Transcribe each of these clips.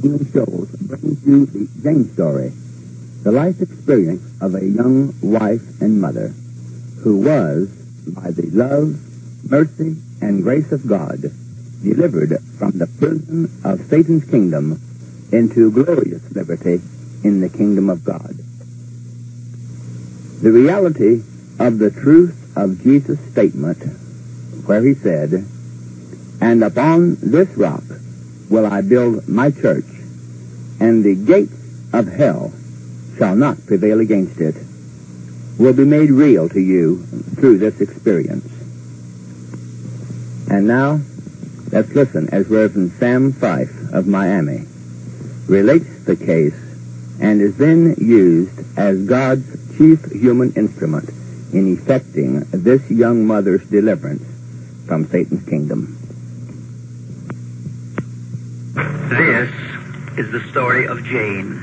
Stephen Scholes brings you the Jane story, the life experience of a young wife and mother who was, by the love, mercy, and grace of God, delivered from the prison of Satan's kingdom into glorious liberty in the kingdom of God. The reality of the truth of Jesus' statement where he said, And upon this rock will I build my church, and the gates of hell shall not prevail against it, will be made real to you through this experience. And now, let's listen as Reverend Sam Fife of Miami relates the case and is then used as God's chief human instrument in effecting this young mother's deliverance from Satan's kingdom. This is the story of Jane,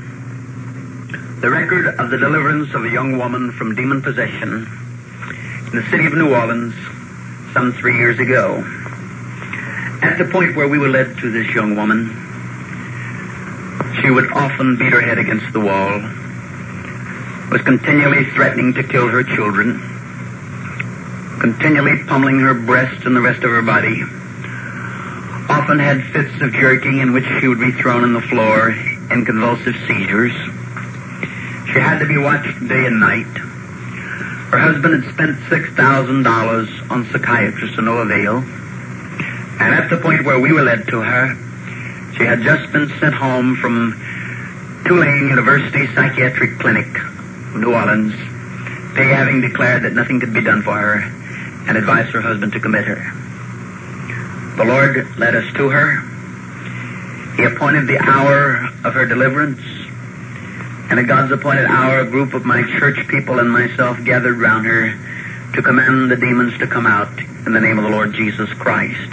the record of the deliverance of a young woman from demon possession in the city of New Orleans some three years ago. At the point where we were led to this young woman, she would often beat her head against the wall, was continually threatening to kill her children, continually pummeling her breast and the rest of her body, often had fits of jerking in which she would be thrown on the floor in convulsive seizures. She had to be watched day and night. Her husband had spent $6,000 on psychiatrists to no avail. And at the point where we were led to her, she had just been sent home from Tulane University Psychiatric Clinic, New Orleans, they having declared that nothing could be done for her and advised her husband to commit her. The Lord led us to her. He appointed the hour of her deliverance. And at God's appointed hour, a group of my church people and myself gathered round her to command the demons to come out in the name of the Lord Jesus Christ.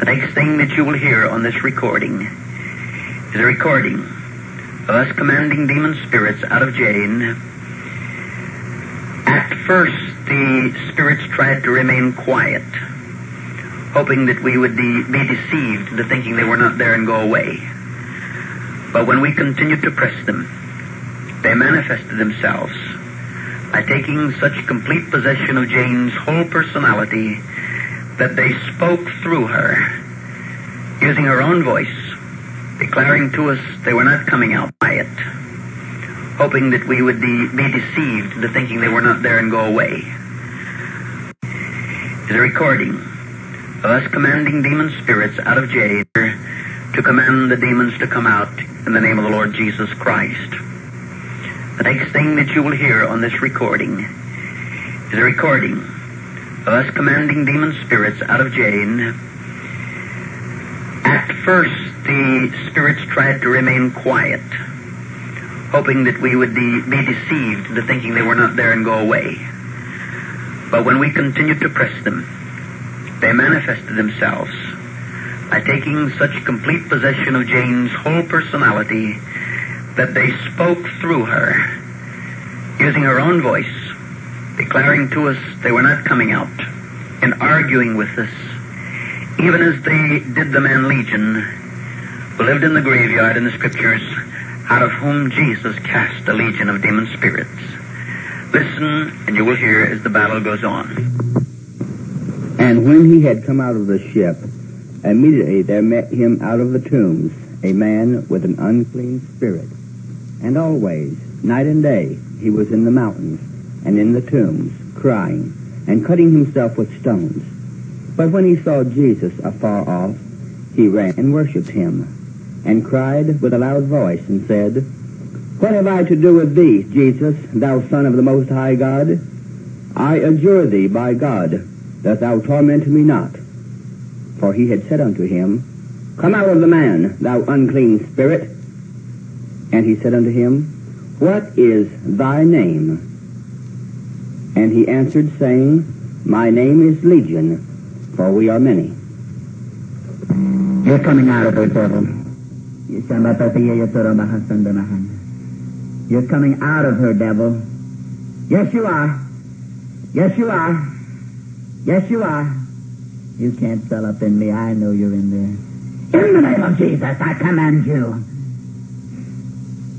The next thing that you will hear on this recording is a recording of us commanding demon spirits out of Jane. At first, the spirits tried to remain quiet, hoping that we would be, be deceived into thinking they were not there and go away. But when we continued to press them, they manifested themselves by taking such complete possession of Jane's whole personality that they spoke through her, using her own voice, declaring to us they were not coming out by it, hoping that we would be, be deceived into thinking they were not there and go away. A recording of us commanding demon spirits out of Jane to command the demons to come out in the name of the Lord Jesus Christ. The next thing that you will hear on this recording is a recording of us commanding demon spirits out of Jane. At first, the spirits tried to remain quiet, hoping that we would be, be deceived into thinking they were not there and go away. But when we continued to press them, they manifested themselves by taking such complete possession of Jane's whole personality that they spoke through her, using her own voice, declaring to us they were not coming out and arguing with us, even as they did the man Legion, who lived in the graveyard in the scriptures, out of whom Jesus cast a legion of demon spirits. Listen, and you will hear as the battle goes on. And when he had come out of the ship, immediately there met him out of the tombs a man with an unclean spirit. And always, night and day, he was in the mountains and in the tombs, crying and cutting himself with stones. But when he saw Jesus afar off, he ran and worshipped him, and cried with a loud voice, and said, What have I to do with thee, Jesus, thou Son of the Most High God? I adjure thee by God, that thou torment me not. For he had said unto him, Come out of the man, thou unclean spirit. And he said unto him, What is thy name? And he answered, saying, My name is Legion, for we are many. You're coming out of her, devil. You're coming out of her, devil. Yes, you are. Yes, you are. Yes, you are. You can't swell up in me. I know you're in there. In the name of Jesus, I command you.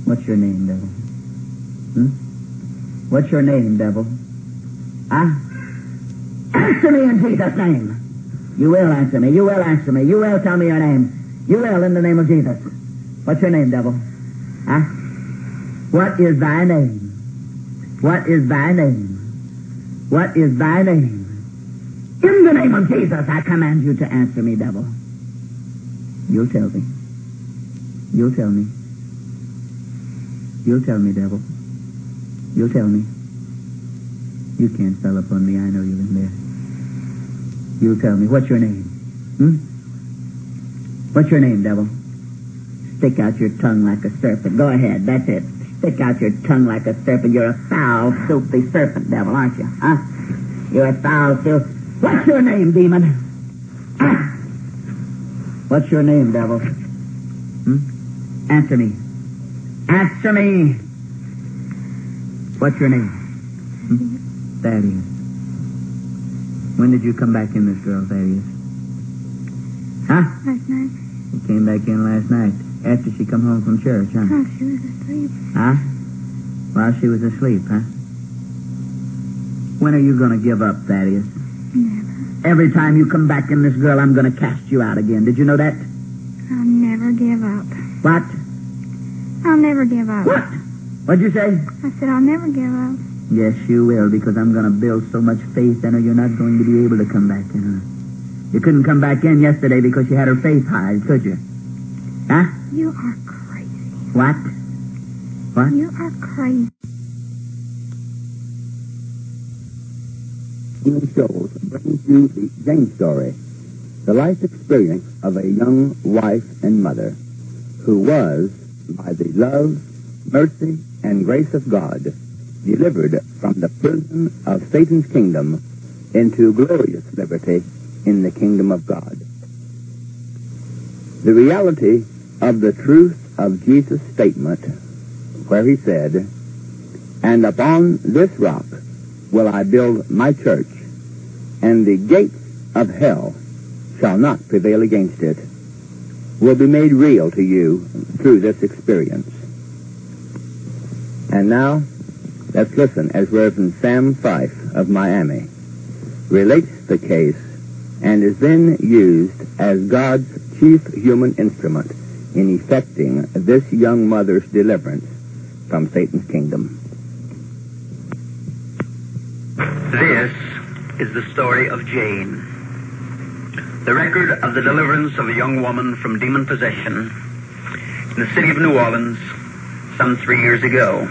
What's your name, devil? Hmm? What's your name, devil? Huh? Answer me in Jesus' name. You will answer me. You will answer me. You will tell me your name. You will in the name of Jesus. What's your name, devil? Huh? What is thy name? What is thy name? What is thy name? The name of Jesus, I command you to answer me, devil. You'll tell me. You'll tell me. You'll tell me, devil. You'll tell me. You can't spell upon me. I know you in there. You'll tell me. What's your name? Hmm? What's your name, devil? Stick out your tongue like a serpent. Go ahead. That's it. Stick out your tongue like a serpent. You're a foul, filthy serpent, devil, aren't you? Huh? You're a foul, filthy... What's your name, demon? Ah! What's your name, devil? Hmm? Answer me. Answer me. What's your name? Hmm? Thaddeus. When did you come back in this girl, Thaddeus? Huh? Last night. You came back in last night after she come home from church, huh? Oh, she was asleep. Huh? While she was asleep, huh? When are you going to give up, Thaddeus? Never. Every time you come back in this girl, I'm going to cast you out again. Did you know that? I'll never give up. What? I'll never give up. What? What'd you say? I said I'll never give up. Yes, you will, because I'm going to build so much faith in her, you're not going to be able to come back in her. You couldn't come back in yesterday because you had her faith high, could you? Huh? You are crazy. What? What? You are crazy. Stephen Shoals brings you the Jane story, the life experience of a young wife and mother who was, by the love, mercy, and grace of God, delivered from the prison of Satan's kingdom into glorious liberty in the kingdom of God. The reality of the truth of Jesus' statement, where he said, And upon this rock will I build my church, and the gates of hell shall not prevail against it, will be made real to you through this experience. And now, let's listen as Reverend Sam Fife of Miami relates the case and is then used as God's chief human instrument in effecting this young mother's deliverance from Satan's kingdom. This is the story of Jane. The record of the deliverance of a young woman from demon possession in the city of New Orleans some three years ago.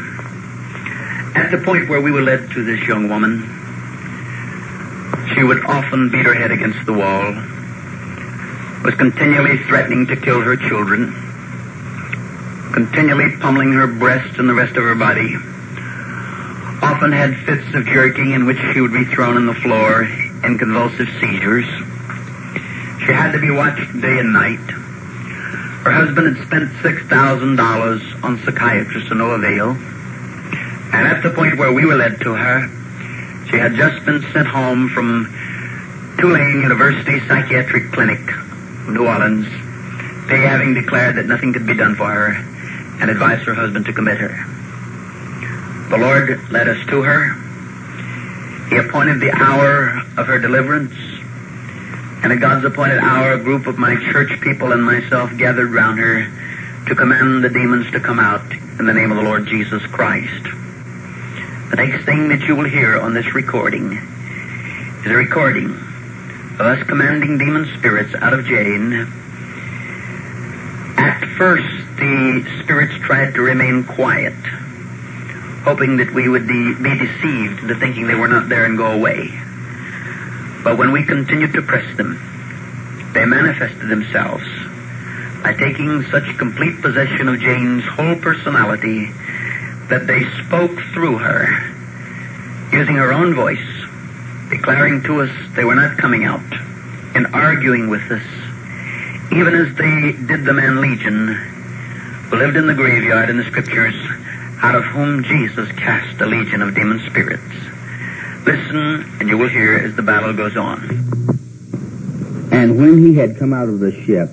At the point where we were led to this young woman, she would often beat her head against the wall, was continually threatening to kill her children, continually pummeling her breast and the rest of her body, often had fits of jerking in which she would be thrown on the floor in convulsive seizures. She had to be watched day and night. Her husband had spent $6,000 on psychiatrists to no avail. And at the point where we were led to her, she had just been sent home from Tulane University Psychiatric Clinic, New Orleans, they having declared that nothing could be done for her and advised her husband to commit her. The Lord led us to her. He appointed the hour of her deliverance. And at God's appointed hour, a group of my church people and myself gathered round her to command the demons to come out in the name of the Lord Jesus Christ. The next thing that you will hear on this recording is a recording of us commanding demon spirits out of Jane. At first, the spirits tried to remain quiet, hoping that we would be, be deceived into thinking they were not there and go away. But when we continued to press them, they manifested themselves by taking such complete possession of Jane's whole personality that they spoke through her, using her own voice, declaring to us they were not coming out, and arguing with us, even as they did the man Legion, who lived in the graveyard in the scriptures, out of whom Jesus cast a legion of demon spirits. Listen, and you will hear as the battle goes on. And when he had come out of the ship,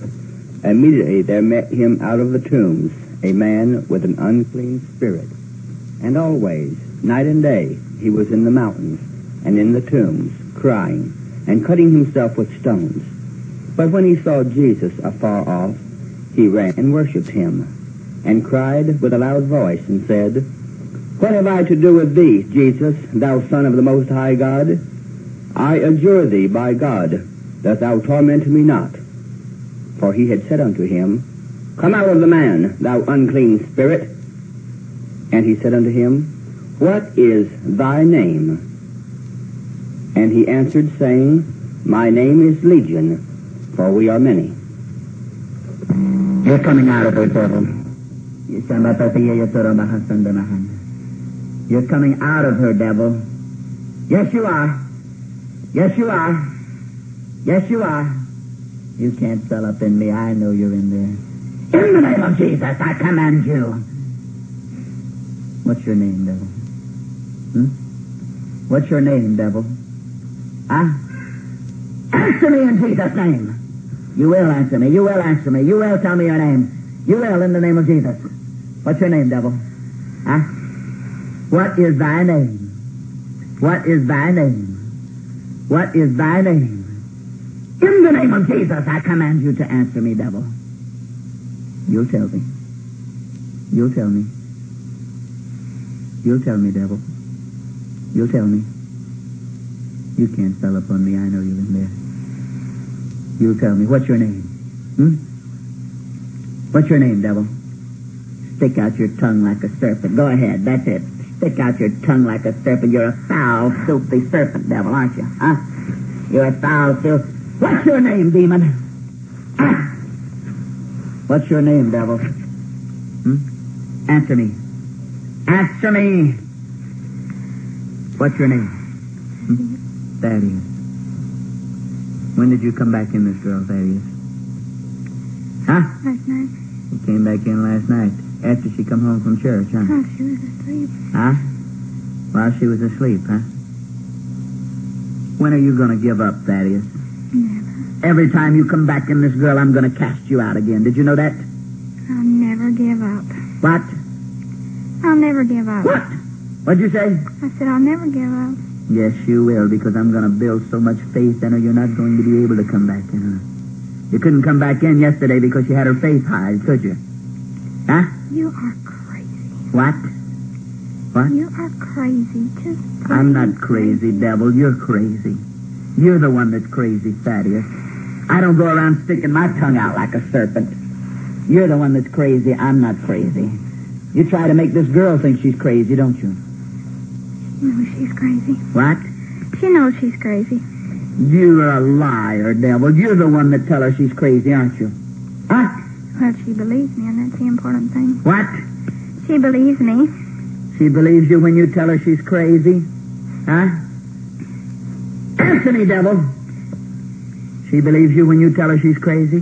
Immediately there met him out of the tombs a man with an unclean spirit. And always, night and day, he was in the mountains and in the tombs, crying and cutting himself with stones. But when he saw Jesus afar off, he ran and worshipped him, and cried with a loud voice and said, What have I to do with thee, Jesus, thou Son of the Most High God? I adjure thee by God that thou torment me not. For he had said unto him, Come out of the man, thou unclean spirit. And he said unto him, What is thy name? And he answered, saying, My name is Legion, for we are many. You're coming out of her, devil. You're coming out of her, devil. Yes, you are. Yes, you are. Yes, you are. You can't swell up in me. I know you're in there. In the name of Jesus, I command you. What's your name, devil? Hmm? What's your name, devil? Huh? Answer me in Jesus' name. You will answer me. You will answer me. You will tell me your name. You will in the name of Jesus. What's your name, devil? Huh? What is thy name? What is thy name? What is thy name? In the name of Jesus, I command you to answer me, devil. You'll tell me. You'll tell me. You'll tell me, devil. You'll tell me. You can't spell upon me. I know you're in there. You'll tell me. What's your name? Hmm? What's your name, devil? Stick out your tongue like a serpent. Go ahead. That's it. Stick out your tongue like a serpent. You're a foul, filthy serpent, devil, aren't you? Huh? You're a foul, filthy... What's your name, demon? What's your name, devil? Hmm? Answer me. Answer me. What's your name? Hmm? Thaddeus. When did you come back in this girl, Thaddeus? Huh? Last night, You came back in last night after she come home from church, huh? while she was asleep. Huh? While she was asleep, huh? When are you going to give up, Thaddeus? Never. Every time you come back in this girl, I'm going to cast you out again. Did you know that? I'll never give up. What? I'll never give up. What? What'd you say? I said I'll never give up. Yes, you will, because I'm going to build so much faith in her, you're not going to be able to come back in her. You couldn't come back in yesterday because you had her face high, could you? Huh? You are crazy. What? What? You are crazy. Just I'm not crazy, devil. You're crazy. You're the one that's crazy, Thaddeus. I don't go around sticking my tongue out like a serpent. You're the one that's crazy. I'm not crazy. You try to make this girl think she's crazy, don't you? She knows she's crazy. What? She knows she's crazy. You're a liar, devil. You're the one that tell her she's crazy, aren't you? Huh? Well, she believes me, and that's the important thing. What? She believes me. She believes you when you tell her she's crazy? Huh? Answer me, devil. She believes you when you tell her she's crazy?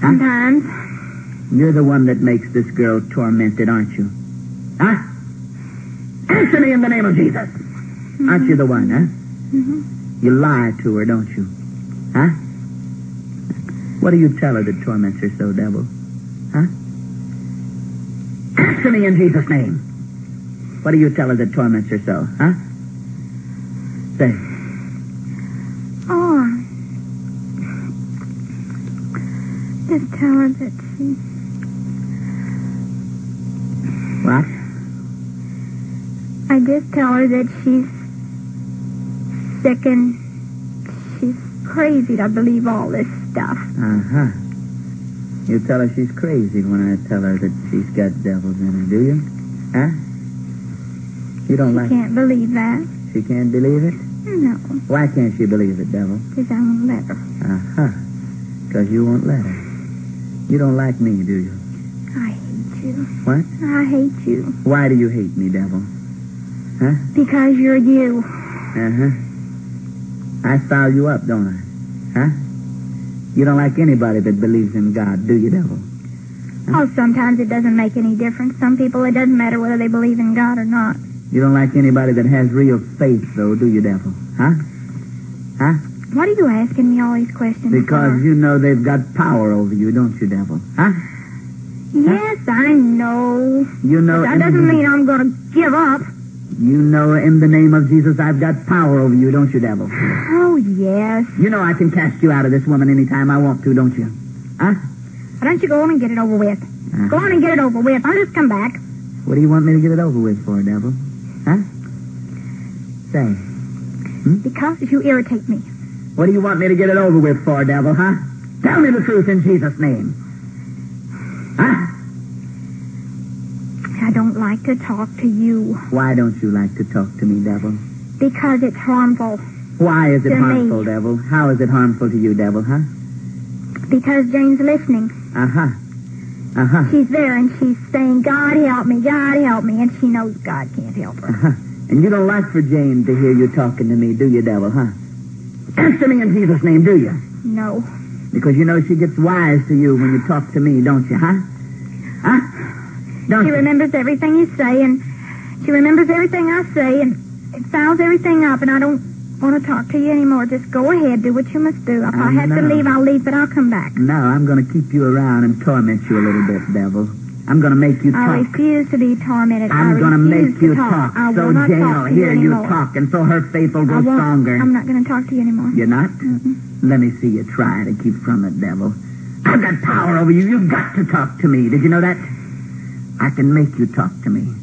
Huh? Sometimes. You're the one that makes this girl tormented, aren't you? Huh? Answer me in the name of Jesus. Aren't you the one, huh? Mm-hmm. You lie to her, don't you? Huh? What do you tell her that torments her so, devil? Huh? Answer me in Jesus' name. What do you tell her that torments her so, huh? Say, Oh. Just tell her that she. what? I just tell her that she's sick and she's crazy to believe all this stuff. Uh-huh. You tell her she's crazy when I tell her that she's got devils in her, do you? Huh? You don't She like can't believe that. She can't believe it? No, Why can't she believe it, devil? because I won't let her. Uh-huh. Because you won't let her. You don't like me, do you? I hate you. What? I hate you. Why do you hate me, devil? Huh? Because you're you. Uh-huh. I foul you up, don't I? Huh? You don't like anybody that believes in God, do you, devil? Oh, sometimes it doesn't make any difference. Some people, it doesn't matter whether they believe in God or not. You don't like anybody that has real faith, though, do you, devil? Huh? Huh? What are you asking me all these questions Because for? you know they've got power over you, don't you, devil? Huh? Yes, I know. You know. But that doesn't mean I'm going to give up. You know, in the name of Jesus, I've got power over you, don't you, devil? Oh, yes. You know I can cast you out of this woman anytime I want to, don't you? Huh? Why don't you go on and get it over with? Uh-huh. Go on and get it over with. I'll just come back. What do you want me to get it over with for, devil? Huh? Say, hmm? Because if you irritate me. what do you want me to get it over with for, devil, huh? Tell me the truth in Jesus' name. Huh? Don't like to talk to you Why don't you like to talk to me, devil? because it's harmful. Why is it To me. harmful, devil? How is it harmful to you, devil, huh? Because Jane's listening. Uh-huh. Uh-huh. She's there and she's saying, God help me, God help me, and she knows God can't help her. Uh-huh. And you don't like for Jane to hear you talking to me, do you, devil, huh? Answer me in Jesus' name, do you? No. Because you know she gets wise to you when you talk to me, don't you, huh? Huh? She you? remembers everything you say, and she remembers everything I say, and it fouls everything up, and I don't want to talk to you anymore. Just go ahead, do what you must do. If I I have to leave, I'll leave, but I'll come back. No, I'm going to keep you around and torment you a little bit, devil. I'm going to make you talk. I refuse to be tormented. I I'm going to make you to talk. talk. I so will not Jane talk will to you hear you anymore. talk, and so her faith will won't. stronger. I'm not going to talk to you anymore. You're not? Mm-mm. Let me see you try to keep from it, devil. I've got power over you. You've got to talk to me. Did you know that? I can make you talk to me.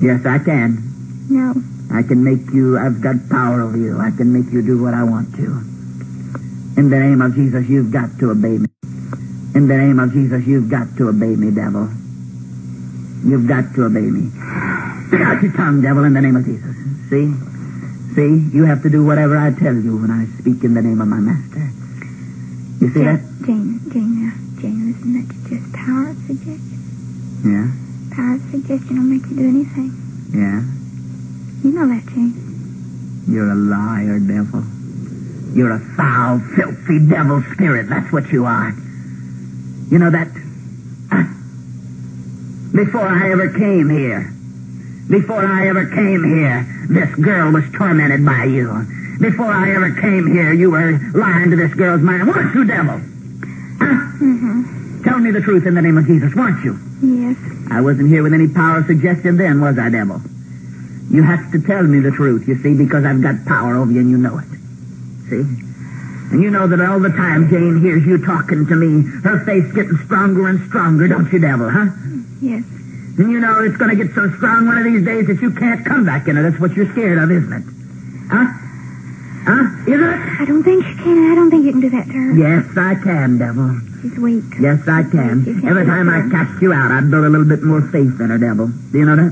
Yes, I can. No. I can make you, I've got power over you. I can make you do what I want to. In the name of Jesus, you've got to obey me. In the name of Jesus, you've got to obey me, devil. You've got to obey me. Stick out your tongue, devil, in the name of Jesus. See? See? You have to do whatever I tell you when I speak in the name of my master. You see that? Jane, Jane, uh, Jane, listen, that's just power suggestion. Yeah? Of suggestion will make you do anything. Yeah? You know that, Jane. You're a liar, devil. You're a foul, filthy devil spirit. That's what you are. You know that? Huh? Before I ever came here, before I ever came here, this girl was tormented by you. Before I ever came here, you were lying to this girl's mind. Weren't you, devil? Huh? Mm-hmm. Tell me the truth in the name of Jesus, won't you? Yes. I wasn't here with any power of suggestion then, was I, devil? You have to tell me the truth, you see, because I've got power over you and you know it. See? And you know that all the time Jane hears you talking to me, her face getting stronger and stronger, don't you, devil, huh? Yes. And you know it's going to get so strong one of these days that you can't come back in it. That's what you're scared of, isn't it? Huh? Huh? Is it? I don't think she can. I don't think you can do that to her. Yes, I can, devil. She's weak. Yes, I can. Every time I cast you out, I'd build a little bit more faith in her, devil. Do you know that?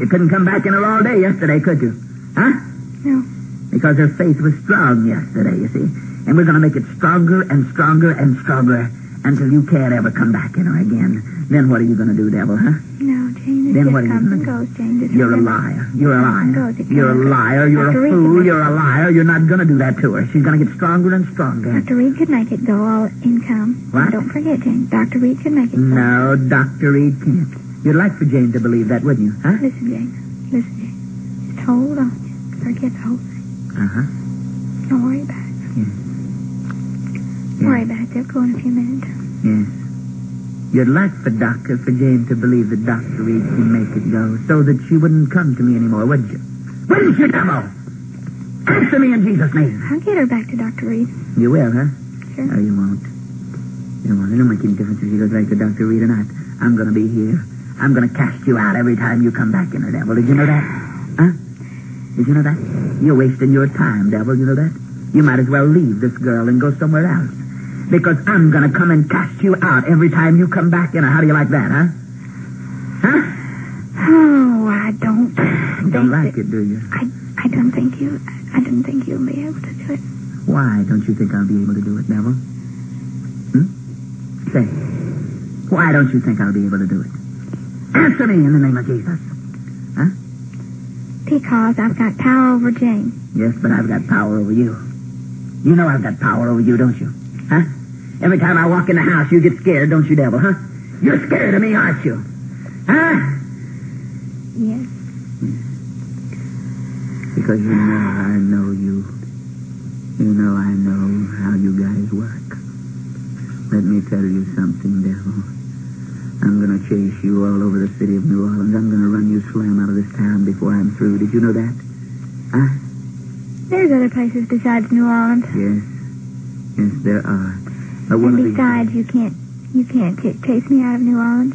You couldn't come back in her all day yesterday, could you? Huh? No. Because her faith was strong yesterday, you see. And we're going to make it stronger and stronger and stronger until you can't ever come back in her again. Then what are you going to do, devil, huh? No, Jane. It Then just what comes and goes, Jane. Just You're a liar. You're a liar. Goes, You're a liar. You're Dr. a fool. can- You're a liar. You're not going to do that to her. She's going to get stronger and stronger. Dr. Reed could make it go all income. What? Don't forget, Jane. Dr. Reed could make it go. No, Dr. Reed can't. You'd like for Jane to believe that, wouldn't you? Huh? Listen, Jane. Listen, Jane. Just hold on. Just forget the whole thing. Uh-huh. Don't worry about it. Don't worry about it. They'll go in a few minutes. Yes. You'd like for Doctor, for Jane to believe that Dr. Reed can make it go, so that she wouldn't come to me anymore, wouldn't you? Wouldn't you, devil? Answer me in Jesus' name. I'll get her back to Dr. Reed. You will, huh? Sure. No, you won't. You won't. It don't make any difference if she goes back to Dr. Reed or not. I'm going to be here. I'm going to cast you out every time you come back in the devil. Did you know that? Huh? Did you know that? You're wasting your time, devil. You know that? You might as well leave this girl and go somewhere else. Because I'm going to come and cast you out every time you come back in. How do you like that, huh? Huh? Oh, I don't. Don't think like it, do you? I, I don't think you. I don't think you'll be able to do it. Why don't you think I'll be able to do it, devil? Hmm? Say, why don't you think I'll be able to do it? Answer me in the name of Jesus. Huh? Because I've got power over Jane. Yes, but I've got power over you. You know I've got power over you, don't you? Huh? Every time I walk in the house, you get scared, don't you, devil, huh? You're scared of me, aren't you? Huh? Yes. Because you know I know you. You know I know how you guys work. Let me tell you something, devil. I'm gonna chase you all over the city of New Orleans. I'm gonna run you slam out of this town before I'm through. Did you know that? Huh? There's other places besides New Orleans. Yes. Yes, there are. One of And besides, you can't you can't ch- chase me out of New Orleans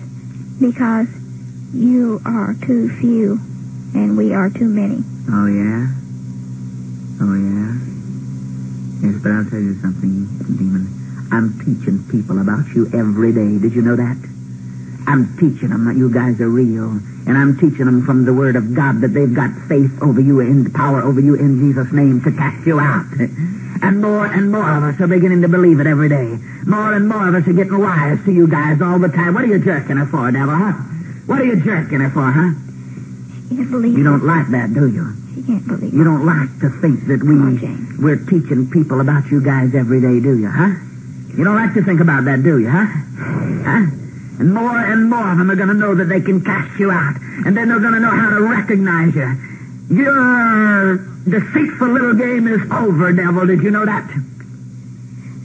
because you are too few and we are too many. Oh, yeah? Oh, yeah? Yes, but I'll tell you something, Demon. I'm teaching people about you every day. Did you know that? I'm teaching them that you guys are real. And I'm teaching them from the Word of God that they've got faith over you and power over you in Jesus' name to cast you out. And more and more of us are beginning to believe it every day. More and more of us are getting wise to you guys all the time. What are you jerking it for, devil, huh? What are you jerking it for, huh? She can't believe You don't like that, do you? She can't believe You don't like to think that we, on, we're teaching people about you guys every day, do you, huh? You don't like to think about that, do you, huh? Huh? And more and more of them are going to know that they can cast you out. And then they're going to know how to recognize you. Your deceitful little game is over, devil. Did you know that?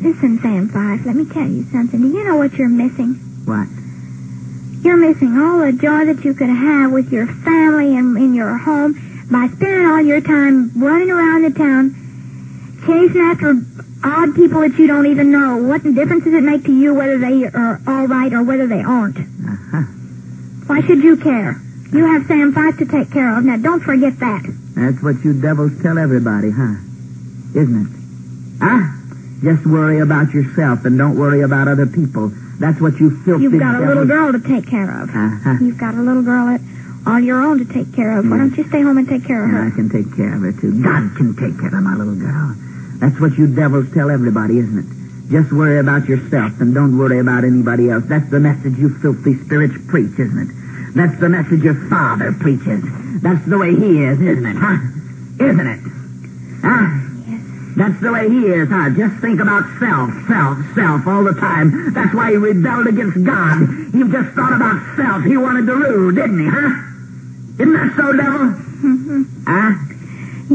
Listen, Sam Fife, let me tell you something. Do you know what you're missing? What? You're missing all the joy that you could have with your family and in your home by spending all your time running around the town, chasing after odd people that you don't even know. What difference does it make to you whether they are all right or whether they aren't? Uh-huh. Why should you care? You have Sam Fife to take care of. Now, don't forget that. That's what you devils tell everybody, huh? Isn't it? Huh? Just worry about yourself and don't worry about other people. That's what you filthy You've got a little devils- girl to take care of. Uh-huh. You've got a little girl at all your own to take care of. Why don't you stay home and take care of And I can take care of her, too. God can take care of my little girl. That's what you devils tell everybody, isn't it? Just worry about yourself and don't worry about anybody else. That's the message you filthy spirits preach, isn't it? That's the message your father preaches. That's the way he is, isn't it, huh? Isn't it? Huh? That's the way he is, huh? Just think about self, self, self all the time. That's why he rebelled against God. He just thought about self. He wanted to rule, didn't he, huh? Isn't that so, devil? Mm-hmm. Huh?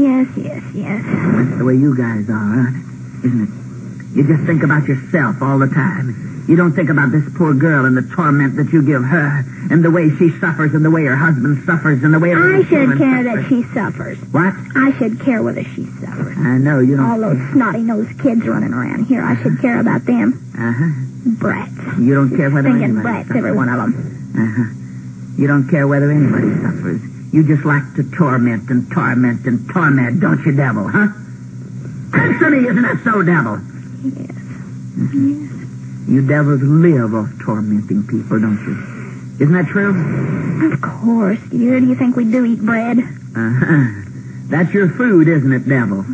Yes, yes, yes. That's the way you guys are, huh? isn't it? You just think about yourself all the time. You don't think about this poor girl and the torment that you give her, and the way she suffers, and the way her husband suffers, and the way her I should care suffer. that she suffers. What? I should care whether she suffers. I know you don't. All those snotty-nosed kids running around here, I should care about them. Uh huh. Brats. You don't care whether anybody brats, suffers. every one of them. Uh huh. You don't care whether anybody suffers. You just like to torment and torment and torment, don't you, devil? Huh? Answer me, isn't that so, devil? Yes. Yes. You devils live off tormenting people, don't you? Isn't that true? Of course, dear. Do you think we do eat bread? Uh-huh. That's your food, isn't it, devil?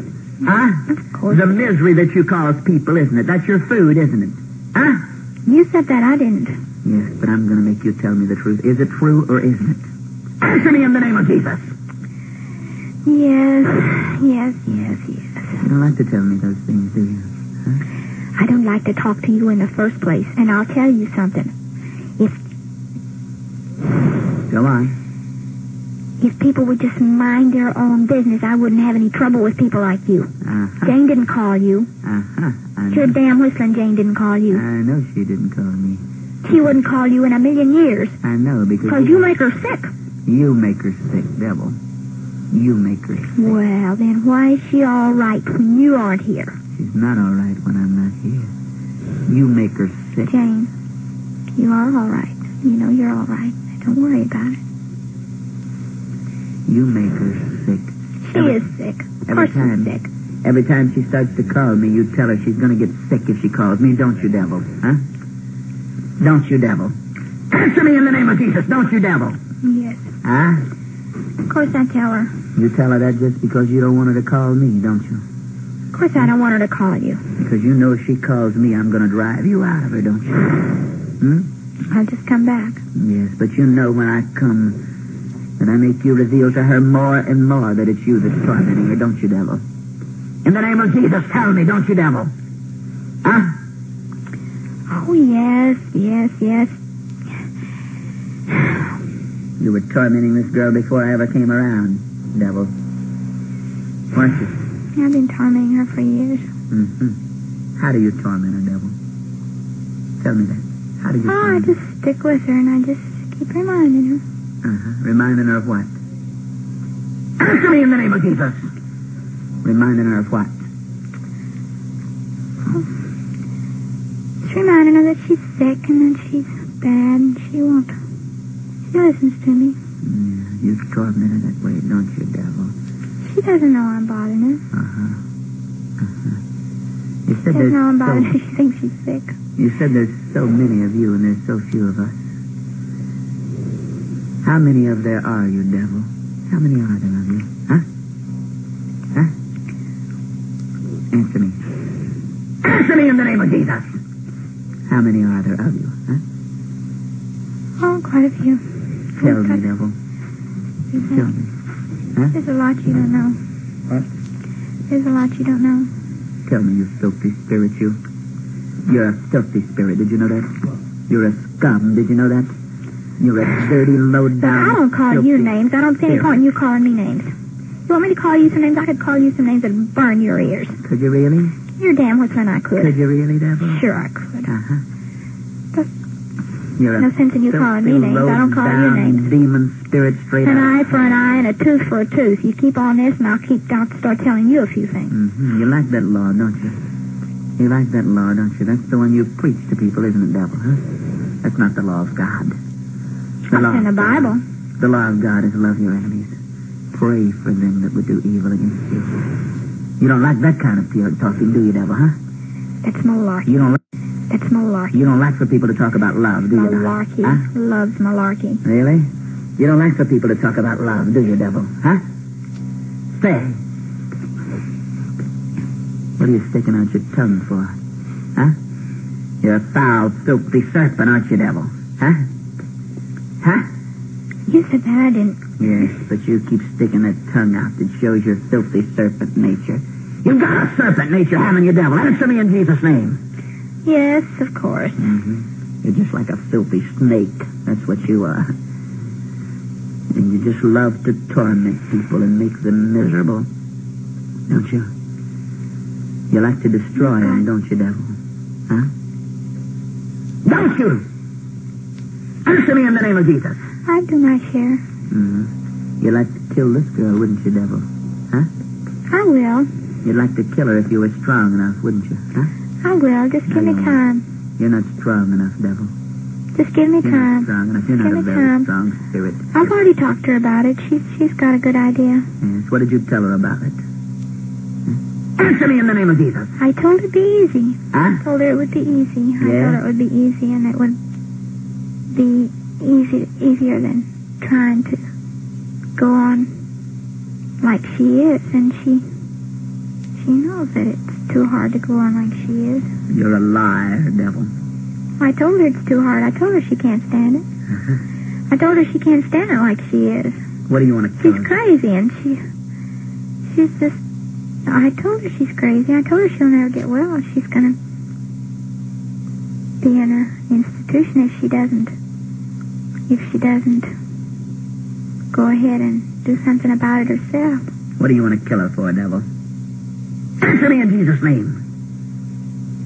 Huh? Of course. The misery that you cause people, isn't it? That's your food, isn't it? Huh? You said that, I didn't. Yes, but I'm going to make you tell me the truth. Is it true or isn't it? Answer me in the name of Jesus. Yes, yes, yes, yes. You don't like to tell me those things, do you? I don't like to talk to you in the first place, and I'll tell you something. If Go on. if people would just mind their own business, I wouldn't have any trouble with people like you. Uh-huh. Jane didn't call you. Uh-huh. Sure damn whistling Jane didn't call you. I know she didn't call me. She wouldn't call you in a million years. I know because Because you make her sick. you make her sick, devil. You make her sick. Well, then why is she all right when you aren't here? She's not all right when I'm not here. You make her sick. Jane, you are all right. You know you're all right. Don't worry about it. You make her sick. She Every- is sick. Of every course time. she's sick. Every time she starts to call me, you tell her she's going to get sick if she calls me, don't you, devil? Huh? Don't you, devil? Answer me in the name of Jesus, don't you, devil? Yes. Huh? Of course I tell her. You tell her that just because you don't want her to call me, don't you? Of course I don't want her to call you. Because you know if she calls me, I'm going to drive you out of her, don't you? Hmm? I'll just come back. Yes, but you know when I come that I make you reveal to her more and more that it's you that's tormenting her, don't you, devil? In the name of Jesus, tell me, don't you, devil? Huh? Oh, yes, yes, yes. You were tormenting this girl before I ever came around, devil. Weren't you? I've been tormenting her for years. Mm-hmm. How do you torment her, devil? Tell me that. How do you Oh, I her? just stick with her and I just keep reminding her. Uh-huh. Reminding her of what? Answer me in the name of Jesus. Reminding her of what? Just reminding her that she's sick and that she's bad and she won't. She listens to me. Yeah, you torment her that way, don't you, devil? She doesn't know I'm bothering her. Uh-huh. Uh-huh. You said She doesn't know I'm bothering her. so, She thinks she's sick. you said there's so many of you and there's so few of us. How many of there are you, devil? How many are there of you? Huh? Huh? Answer me. Answer me in the name of Jesus. How many are there of you? Huh? Oh, quite a few. Tell me, devil. Tell me. Huh? There's a lot you don't know. What? There's a lot you don't know. Tell me, you filthy spirit, you. You're a filthy spirit. Did you know that? You're a scum. Did you know that? You're a dirty, low But down. I don't call you names. I don't see any Here. point in you calling me names. You want me to call you some names? I could call you some names that burn your ears. Could you really? You're damn whistling I Could could. you really, devil? Sure I could. Uh-huh. You're no sense in you calling me names. I don't call you names. demon spirit straight An out. eye for an eye and a tooth for a tooth. You keep on this and I'll keep I'll start telling you a few things. hmm You like that law, don't you? You like that law, don't you? That's the one you preach to people, isn't it, devil, huh? That's not the law of God. The law in the of God- Bible. The law of God is love your enemies. Pray for them that would do evil against you. You don't like that kind of talking, do you, devil, huh? That's malarkey. You don't like, That's malarkey. you don't like for people to talk about love, do you? Malarkey. Huh? Loves malarkey. Really? You don't like for people to talk about love, do you, devil? Huh? Say. What are you sticking out your tongue for? Huh? You're a foul, filthy serpent, aren't you, devil? Huh? Huh? You said that I didn't. Yes, but you keep sticking that tongue out that shows your filthy serpent nature. You've got a serpent nature, haven't you, devil? Answer me in Jesus' name. Yes, of course. Mm-hmm. You're just like a filthy snake. That's what you are. And you just love to torment people and make them miserable. Don't you? You like to destroy them, don't you, devil? Huh? Don't you? Answer me in the name of Jesus. I do my share. Mm-hmm. You'd like to kill this girl, wouldn't you, devil? Huh? I will. You'd like to kill her if you were strong enough, wouldn't you? Huh? Oh, I will. Just give me time. You're not strong enough, devil. Just give me You're not time. strong enough. You're not Give a very time. strong spirit. I've already talked to her about it. She's she's got a good idea. Yes. What did you tell her about it? Hmm? Answer me in the name of Jesus. I told her it'd be easy. Huh? I told her it would be easy. I Yeah? told her it would be easy and it would be easy easier than trying to go on like she is and she she knows that it's too hard to go on like she is. You're a liar, devil. I told her it's too hard. I told her she can't stand it. Uh-huh. I told her she can't stand it like she is. What do you want to kill She's her? crazy and she she's just I told her she's crazy. I told her she'll never get well. She's gonna be in a institution if she doesn't if she doesn't go ahead and do something about it herself. What do you want to kill her for, devil? Answer me in Jesus' name.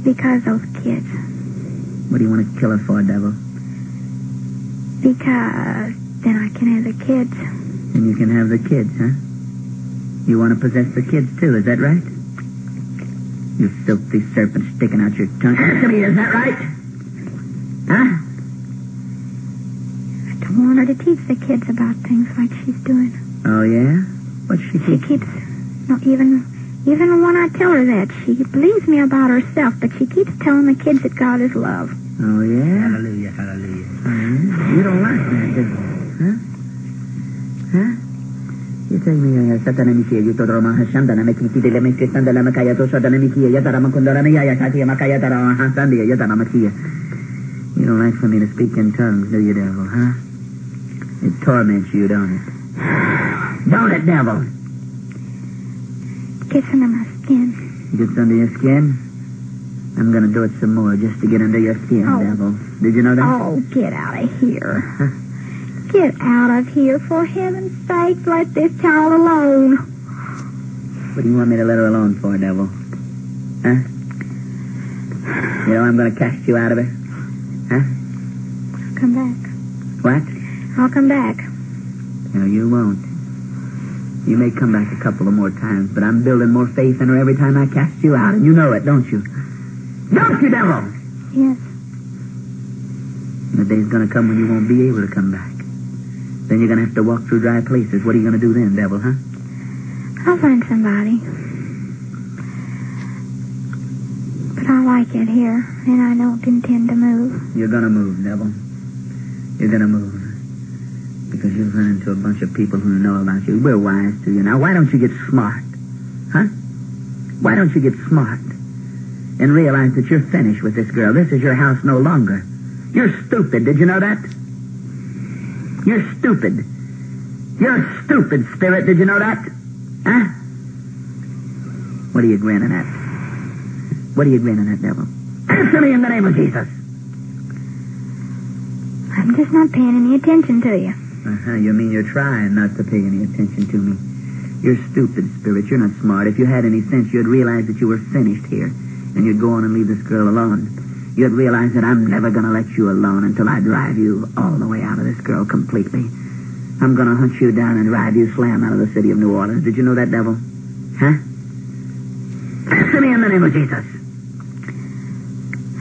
Because those kids. What do you want to kill her for, devil? Because then I can have the kids. And you can have the kids, huh? You want to possess the kids too, is that right? You filthy serpent sticking out your tongue. Answer me, is that right? Huh? I don't want her to teach the kids about things like she's doing. Oh, yeah? What's she She keeps, not even, even when I tell her that, she believes me about herself, but she keeps telling the kids that God is love. Oh, yeah? Hallelujah, hallelujah. Yeah? You don't like that, do you? Huh? Huh? You tell me, uh, Satana Mikia, you told Roma Hashandana, making Kidi Lemiki Sandala Makaya to Sadana Mikia, Yatara Makundara Maya, Katia Makaya Tara Hasandia, Yatara Makia. You don't like for me to speak in tongues, do you, devil, huh? It torments you, don't it? Don't it, devil? Gets under my skin. Gets under your skin? I'm gonna do it some more just to get under your skin, Oh. devil. Did you know that? Oh, get out of here. Get out of here. For heaven's sake, let this child alone. What do you want me to let her alone for, devil? Huh? You know I'm going to cast you out of her? Huh? I'll Come back. What? I'll come back. No, you won't. You may come back a couple of more times, but I'm building more faith in her every time I cast you out, and you know it, don't you? Don't you, devil? Yes. The day's gonna come when you won't be able to come back. Then you're gonna have to walk through dry places. What are you gonna do then, devil, huh? I'll find somebody. But I like it here, and I don't intend to move. You're gonna move, devil. You're gonna move. Because you've run into a bunch of people who know about you. We're wise to you. Now, why don't you get smart? Huh? Why don't you get smart? And realize that you're finished with this girl. This is your house no longer. You're stupid. Did you know that? You're stupid. You're a stupid, spirit. Did you know that? Huh? What are you grinning at? What are you grinning at, devil? Answer me in the name of Jesus. I'm just not paying any attention to you. Uh-huh. You mean you're trying not to pay any attention to me? You're stupid, Spirit. You're not smart. If you had any sense, you'd realize that you were finished here, and you'd go on and leave this girl alone. You'd realize that I'm never going to let you alone until I drive you all the way out of this girl completely. I'm going to hunt you down and drive you slam out of the city of New Orleans. Did you know that, devil? Huh? Answer me in the name of Jesus.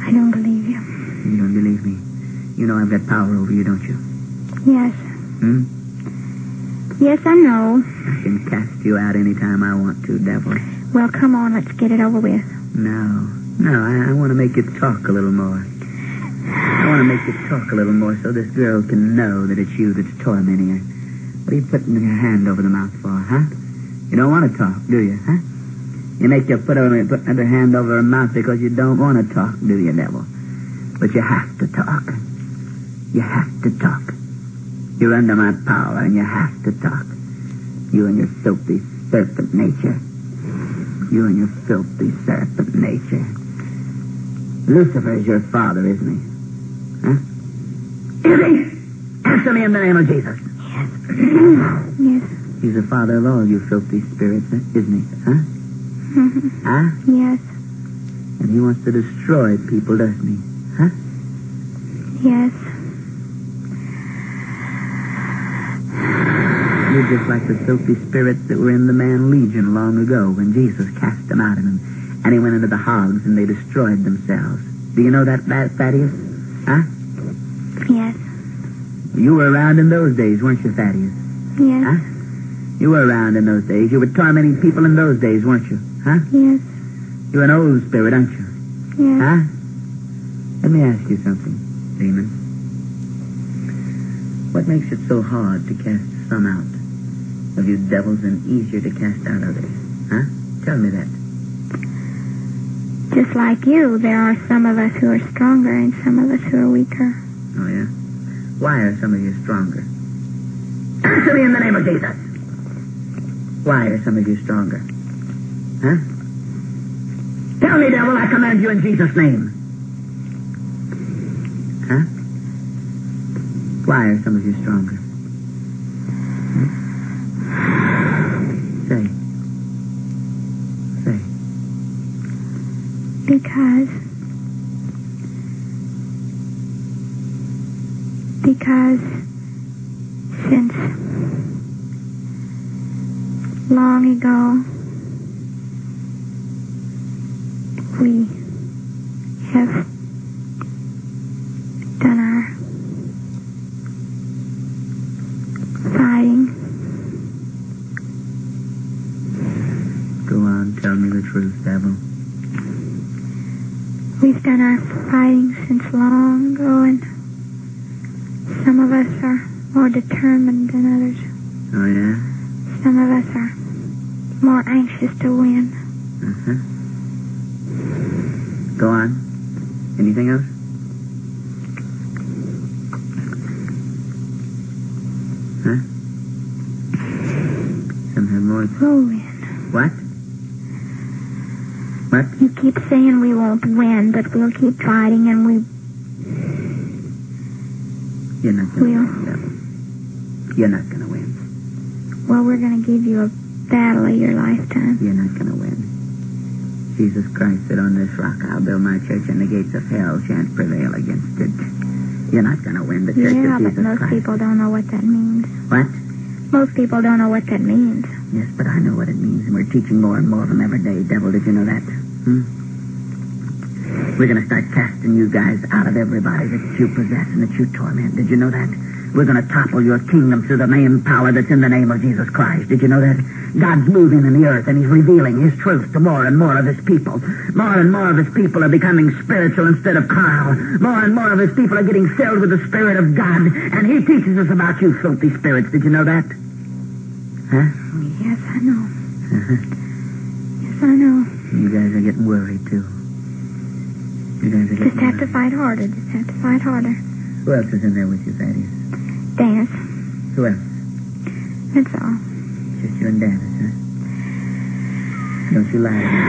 I don't believe you. You don't believe me. You know I've got power over you, don't you? Yes. Hmm? Yes, I know. I can cast you out any time I want to, devil. Well, come on, let's get it over with. No. No, I, I want to make you talk a little more. I want to make you talk a little more so this girl can know that it's you that's tormenting her. What are you putting your hand over the mouth for, huh? You don't want to talk, do you, huh? You make your put her put her hand over her mouth because you don't want to talk, do you, devil? But you have to talk. You have to talk. You're under my power and you have to talk. You and your filthy serpent nature. You and your filthy serpent nature. Lucifer is your father, isn't he? Huh? Is he? Answer me in the name of Jesus. Yes. He's the father of all you filthy spirits, isn't he? Huh? Huh? Yes. And he wants to destroy people, doesn't he? Huh? Yes. You're just like the filthy spirits that were in the man Legion long ago when Jesus cast them out of him. And he went into the hogs and they destroyed themselves. Do you know that, that Thaddeus? Huh? Yes. You were around in those days, weren't you, Thaddeus? Yes. Huh? You were around in those days. You were tormenting people in those days, weren't you? Huh? Yes. You're an old spirit, aren't you? Yes. Huh? Let me ask you something, demon. What makes it so hard to cast some out of you devils and easier to cast out others? Huh? Tell me that. Just like you, there are some of us who are stronger and some of us who are weaker. Oh, yeah? Why are some of you stronger? Answer me in the name of Jesus. Why are some of you stronger? Huh? Tell me, devil, I command you in Jesus' name. Huh? Why are some of you stronger? Hmm? Say. Say. Because. Because since long ago we have done our fighting. Go on, tell me the truth, devil. We've done our fighting since long ago, and some of us are more determined than others. Oh, yeah? Some of us are more anxious to win. Uh-huh. Go on. Anything else? Huh? Some have more. We'll win. What? What? You keep saying we won't we'll keep fighting, and we You're not gonna Will. win. You're not gonna win. well, we're going to give you a battle of your lifetime. You're not going to win. Jesus Christ said, On this rock I'll build my church, and the gates of hell shan't prevail against it. You're not going to win the church Yeah, of but Jesus most Christ. people don't know what that means. What? Most people don't know what that means. Yes, but I know what it means, and we're teaching more and more of them every day. Devil, did you know that? Hmm? We're going to start casting you guys out of everybody that you possess and that you torment. Did you know that? We're going to topple your kingdom through the main power that's in the name of Jesus Christ. Did you know that? God's moving in the earth and He's revealing His truth to more and more of His people. More and more of His people are becoming spiritual instead of carnal. More and more of His people are getting filled with the Spirit of God. And He teaches us about you filthy spirits. Did you know that? Huh? Yes, I know. Uh-huh. Yes, I know. You guys are getting worried, too. You Just have to fight harder. Just have to fight harder. Who else is in there with you, Thaddeus? Dennis, Who else? that's all. Just you and Dennis, huh? Don't you lie to me.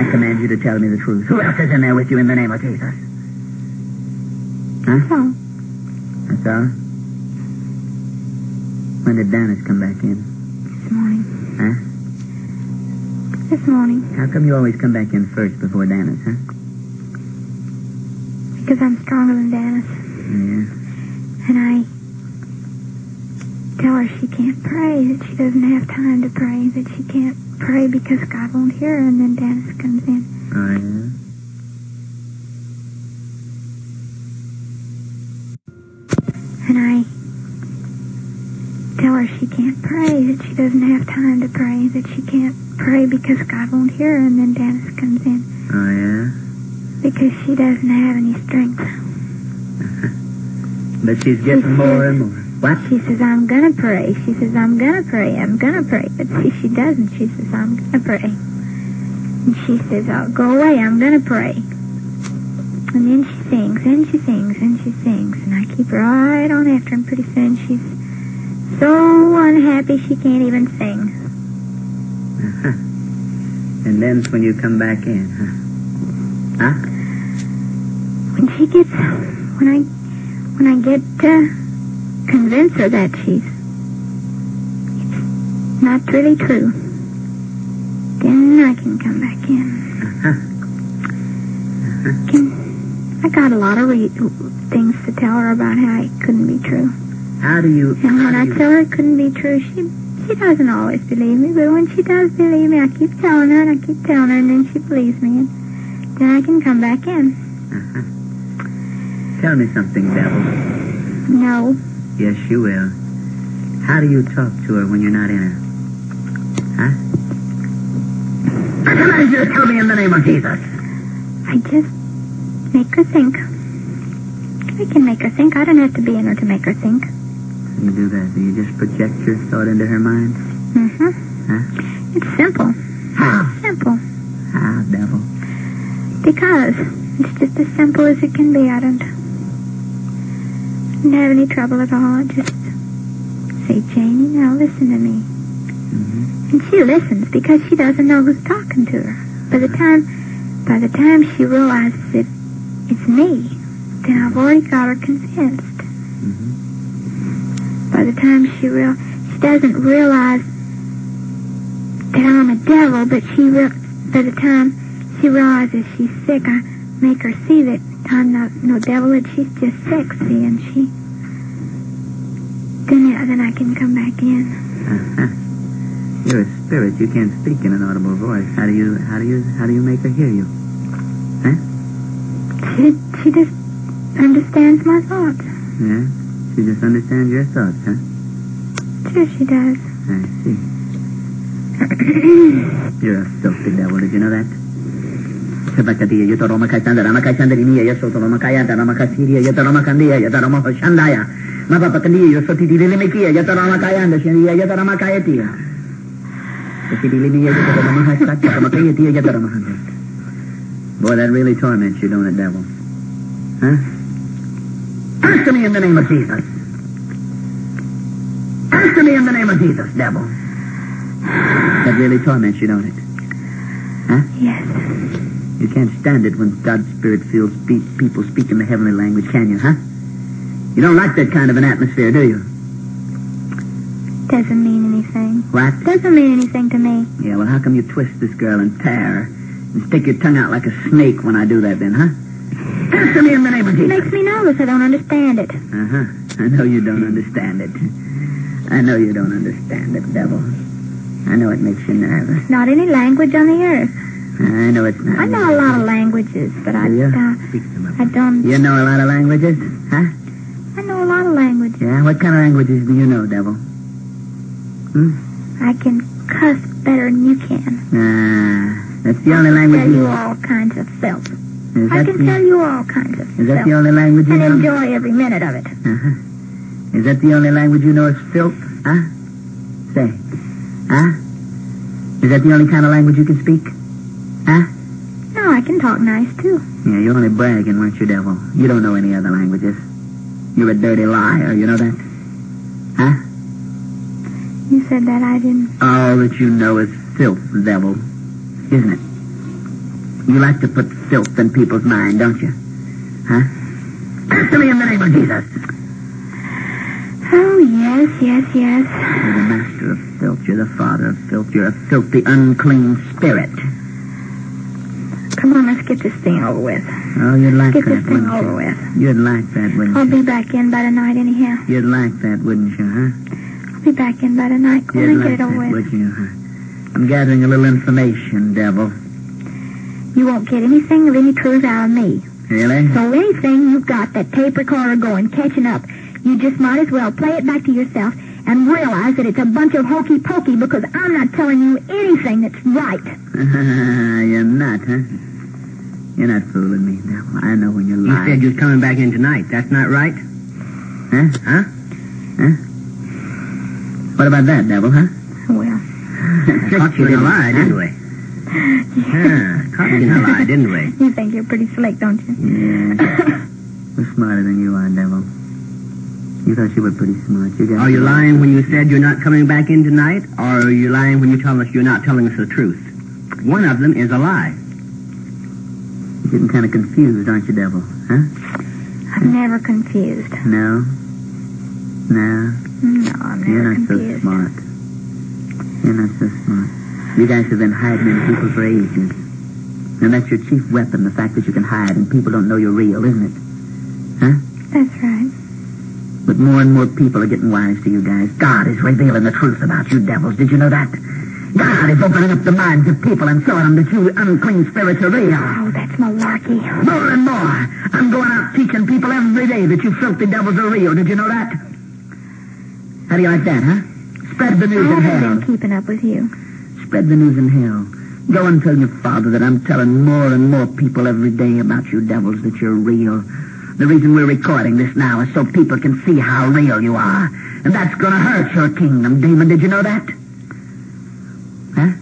I command you to tell me the truth. Who else is in there with you in the name of Jesus? Huh? All. That's all? When did Dennis come back in? This morning. Huh? This morning. How come you always come back in first before Dennis, huh? Because I'm stronger than Dennis. Yeah. And I tell her she can't pray, that she doesn't have time to pray, that she can't pray because God won't hear her, and then Dennis comes in. Oh, yeah? And I tell her she can't pray, that she doesn't have time to pray, that she can't pray because God won't hear her, and then Dennis comes in Oh, yeah? Because she doesn't have any strength. But she's getting more and more. What? She says, I'm gonna pray. She says, I'm gonna pray. I'm gonna pray. But see, she doesn't. She says, I'm gonna pray. And she says, oh, go away. I'm gonna pray. And then she sings, and she sings, and she sings. And I keep right on after him. Pretty soon she's so unhappy she can't even sing. Uh-huh. And then's when you come back in, huh? Huh? When she gets, when I, when I get uh, to convince her that she's, it's not really true, then I can come back in. Can, I got a lot of re- things to tell her about how it couldn't be true. How do you... And when I tell her it couldn't be true, she she doesn't always believe me. But when she does believe me, I keep telling her and I keep telling her, and then she believes me, and then I can come back in. Uh-huh. Tell me something, devil. No, Yes, you will. How do you talk to her when you're not in her? Huh? You to tell me in the name of Jesus. I just make her think. I can make her think. I don't have to be in her to make her think. You do that. Do you just project your thought into her mind? Mm-hmm. Huh? It's simple. How? Simple. How, devil? Because it's just as simple as it can be. I don't, don't have any trouble at all. I just say, Janie, now listen to me. Mm-hmm. And she listens because she doesn't know who's talking to her. By the time, by the time she realizes it, it's me, then I've already got her convinced. Mm-hmm. By the time she real, she doesn't realize that I'm a devil, but she real, by the time she realizes she's sick, I make her see that I'm not no devil, that she's just sick, see, and she, then, yeah, then I can come back in. Uh-huh. You're a spirit. You can't speak in an audible voice. How do you, how do you, how do you make her hear you? Huh? She, she just understands my thoughts. Yeah? She just understands your thoughts, huh? Sure she does. I see. You're a filthy devil. Did you know that? Sabakadiya, Yotoroma Kaisanda, Ramakaisandaria, Yosotoloma Kayanda, Ramakasiria, Yotoroma Kandia, Yotoroma Shandaya, Mapapakandia, Yosotiti Limikia, Yotoroma Kayanda, Shiria, Yotoroma Kayatia. Yotoroma Hasaka, Ramakayatia, Yotoroma Handa. Boy, that really torments you, don't it, devil? Huh? Answer me in the name of Jesus. Answer me in the name of Jesus, devil. That really torments you, don't it? Huh? Yes. You can't stand it when God's Spirit feels speak, people speak in the heavenly language, can you, huh? You don't like that kind of an atmosphere, do you? Doesn't mean anything. What? Doesn't mean anything to me. Yeah, well, how come you twist this girl and tear her and stick your tongue out like a snake when I do that then, huh? Answer me in the name of It makes me nervous. I don't understand it. Uh-huh. I know you don't understand it. I know you don't understand it, devil. I know it makes you nervous. Not any language on the earth. I know it's not. I know a lot of languages, but I, uh, I don't. You know a lot of languages, huh? I know a lot of languages. Yeah, what kind of languages do you know, devil? Hmm? I can cuss better than you can. Ah, that's the only language tell you know. all kinds of filth. Is I can the, tell you all kinds of is that the only language you and know? enjoy every minute of it. Uh-huh. Is that the only language you know is filth? Huh? Say. Huh? Is that the only kind of language you can speak? Huh? No, I can talk nice too. Yeah, you're only bragging, weren't you, devil? You don't know any other languages. You're a dirty liar, you know that? Huh? You said that I didn't. All that you know is filth, devil. Isn't it? You like to put filth in people's mind, don't you? Huh? Answer me in the name of Jesus. Oh yes, yes, yes. You're the master of filth. You're the father of filth. You're a filthy, unclean spirit. Come on, let's get this thing over with. Oh, you'd like Get that, this thing wouldn't over you? with. You'd like that, wouldn't I'll you? be back in by tonight anyhow. You'd like that, wouldn't you, huh? I'll be back in by tonight. On You'd and like get it over that, with. would you, huh? I'm gathering a little information, devil. You won't get anything of any truth out of me. Really? So anything you've got that tape recorder going, catching up, you just might as well play it back to yourself and realize that it's a bunch of hokey pokey because I'm not telling you anything that's right. you're not, huh? You're not fooling me, devil. I know when you're lying. You lying. said you was coming back in tonight. That's not right? Huh? Huh? What about that, devil, huh? Well, Caught you in a lie, didn't we? Yeah, caught you in a lie, didn't we? you think you're pretty slick, don't you? Yeah. We're smarter than you are, devil. You thought you were pretty smart. You got Are you lying when you said you're not coming back in tonight, or are you lying when you tell us you're not telling us the truth? One of them is a lie. You're getting kind of confused, aren't you, devil? Huh? I'm never confused. No? No? No, I'm You're never not so smart. You're not so smart. You guys have been hiding in people for ages. And that's your chief weapon, the fact that you can hide and people don't know you're real, isn't it? Huh? That's right. But more and more people are getting wise to you guys. God is revealing the truth about you devils. Did you know that? God is opening up the minds of people and showing them that you unclean spirits are real. Oh, that's malarkey. More and more. I'm going out teaching people every day that you filthy devils are real. Did you know that? How do you like that, huh? Spread the news I in haven't hell. been keeping up with you. Spread the news in hell. Go and tell your father that I'm telling more and more people every day about you devils that you're real. The reason we're recording this now is so people can see how real you are. And that's gonna hurt your kingdom, demon. Did you know that? Huh?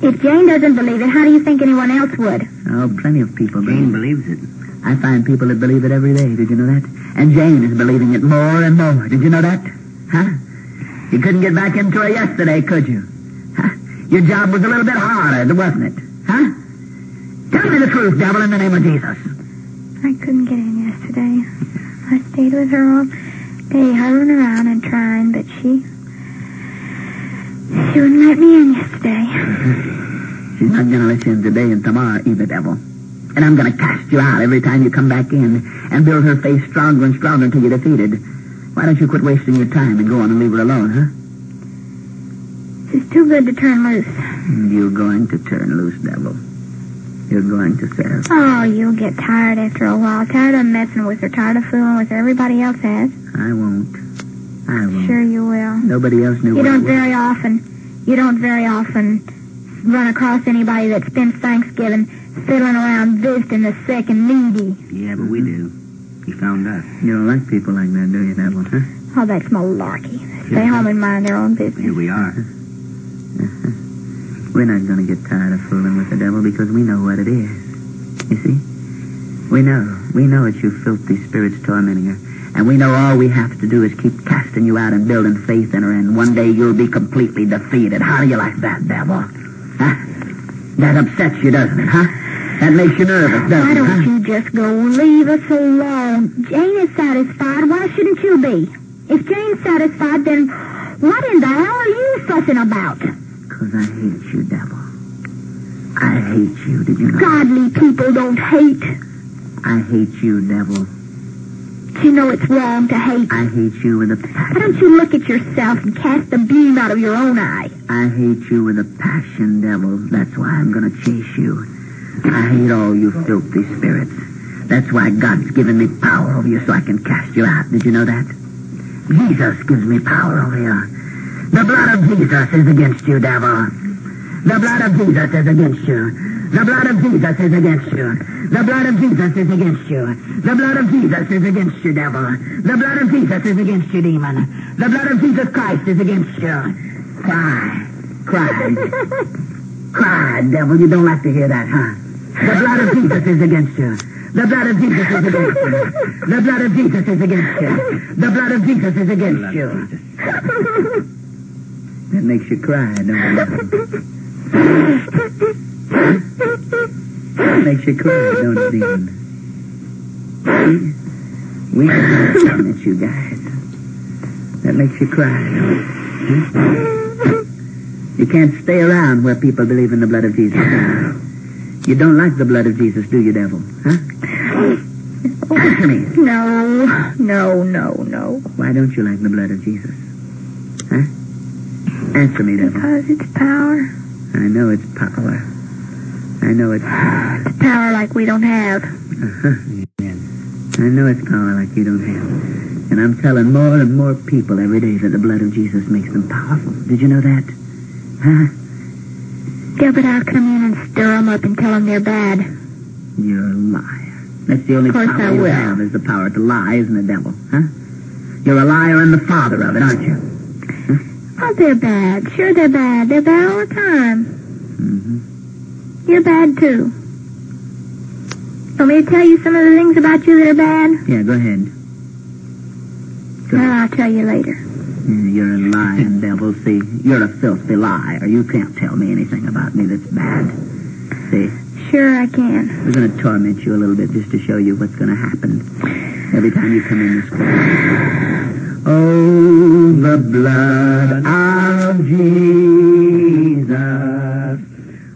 If Jane doesn't believe it, how do you think anyone else would? Oh, plenty of people Jane believe believes it. I find people that believe it every day. Did you know that? And Jane is believing it more and more. Did you know that? Huh? You couldn't get back into her yesterday, could you? Huh? Your job was a little bit harder, wasn't it? Huh? Tell me the truth, devil, in the name of Jesus. I couldn't get in yesterday. I stayed with her all day, hovering around and trying, but she... She wouldn't let me in yesterday. She's not going to let you in today and tomorrow either, devil. And I'm going to cast you out every time you come back in and build her face stronger and stronger until you're defeated. Why don't you quit wasting your time and go on and leave her alone, huh? She's too good to turn loose. Mm, you're going to turn loose, devil. You're going to serve. Oh, you'll get tired after a while. Tired of messing with her. Tired of fooling with her. Everybody else has. I won't. I won't. Sure you will. Nobody else knew You don't very often, you don't very often run across anybody that spends Thanksgiving fiddling around visiting the sick and needy. Yeah, but we do. He found us. You don't like people like that, do you, devil, huh? Oh, that's malarkey. They stay home and mind their own business. Here we are. We're not going to get tired of fooling with the devil because we know what it is. You see? We know. We know it's you filthy spirits tormenting her. And we know all we have to do is keep casting you out and building faith in her, and one day you'll be completely defeated. How do you like that, devil? Huh? That upsets you, doesn't it, huh? That makes you nervous, doesn't Why it, Why don't huh? you just go leave us alone? Jane is satisfied. Why shouldn't you be? If Jane's satisfied, then What in the hell are you fussing about? Because I hate you, devil. I hate you, did you know? Godly people don't hate. I hate you, devil. You know it's wrong to hate. I hate you with a passion. Why don't you look at yourself and cast the beam out of your own eye? I hate you with a passion, devil. That's why I'm gonna chase you. I hate all you filthy spirits. That's why God's given me power over you so I can cast you out. Did you know that? Jesus gives me power over you. The blood of Jesus is against you, devil. The blood of Jesus is against you. The blood of Jesus is against you. The blood of Jesus is against you. The blood of Jesus is against you, devil. The blood of Jesus is against you, demon. The blood of Jesus Christ is against you. Cry. Cry. Cry, devil. You don't like to hear that, huh? The blood of Jesus is against you. The blood of Jesus is against you. The blood of Jesus is against you. The blood of Jesus is against you. That makes you cry, don't it? That makes you cry, don't it? See? We can you guys. That makes you cry, don't it? Huh? You can't stay around where people believe in the blood of Jesus. You don't like the blood of Jesus, do you, devil? Huh? Answer me. No, no, no, no. Why don't you like the blood of Jesus? Huh? Answer me, devil. Because it's power. I know it's power. I know it's power. It's power like we don't have. Uh-huh. I know it's power like you don't have. And I'm telling more and more people every day that the blood of Jesus makes them powerful. Did you know that? Huh? Yeah, but I'll come in and stir 'em up and tell 'em they're bad. You're a liar. That's the only power I you will. have is the power to lie, isn't it, devil? Huh? You're a liar and the father of it, aren't you? Oh, they're bad. Sure, they're bad. They're bad all the time. Mm-hmm. You're bad, too. Want me to tell you some of the things about you that are bad? Yeah, go ahead. Go Well, ahead. I'll tell you later. Yeah, You're a lying devil. See, you're a filthy liar. You can't tell me anything about me that's bad. See, Sure, I can. we're going to torment you a little bit just to show you what's going to happen every time you come in this court. Oh, the blood of Jesus.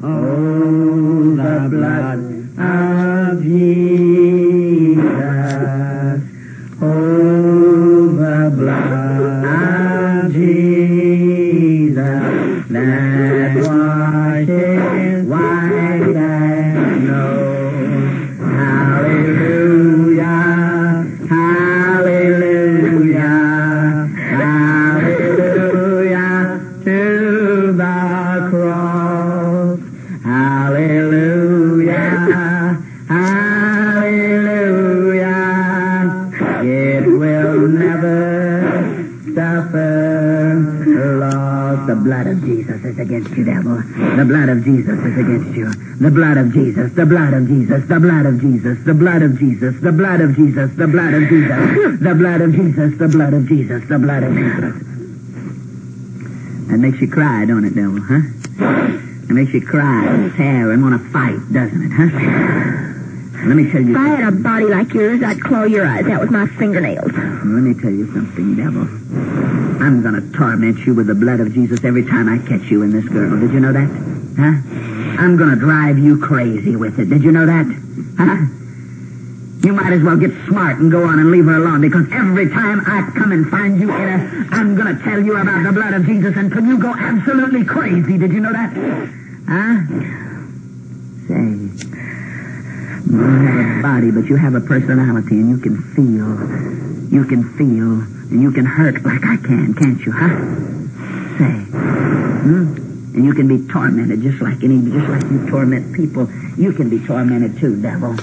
Oh, the blood ah, of Jesus. Blood of Jesus is against you, devil. The blood of Jesus is against you. The blood of Jesus, the blood of Jesus, the blood of Jesus, the blood of Jesus, the blood of Jesus, the blood of Jesus, the blood of Jesus, the blood of Jesus, the blood of Jesus. That makes you cry, don't it, devil, huh? It makes you cry and tear and want to fight, doesn't it, huh? Let me tell you If I had a body like yours, I'd claw your eyes out with my fingernails. Let me tell you something, devil. I'm going to torment you with the blood of Jesus every time I catch you and this girl. Did you know that? Huh? I'm going to drive you crazy with it. Did you know that? Huh? You might as well get smart and go on and leave her alone because every time I come and find you in her, I'm going to tell you about the blood of Jesus until you go absolutely crazy. Did you know that? Huh? Say, you don't have a body, but you have a personality and you can feel. You can feel and you can hurt like I can, can't you, huh? Say. Hmm? And you can be tormented just like any, just like you torment people. You can be tormented too, devil.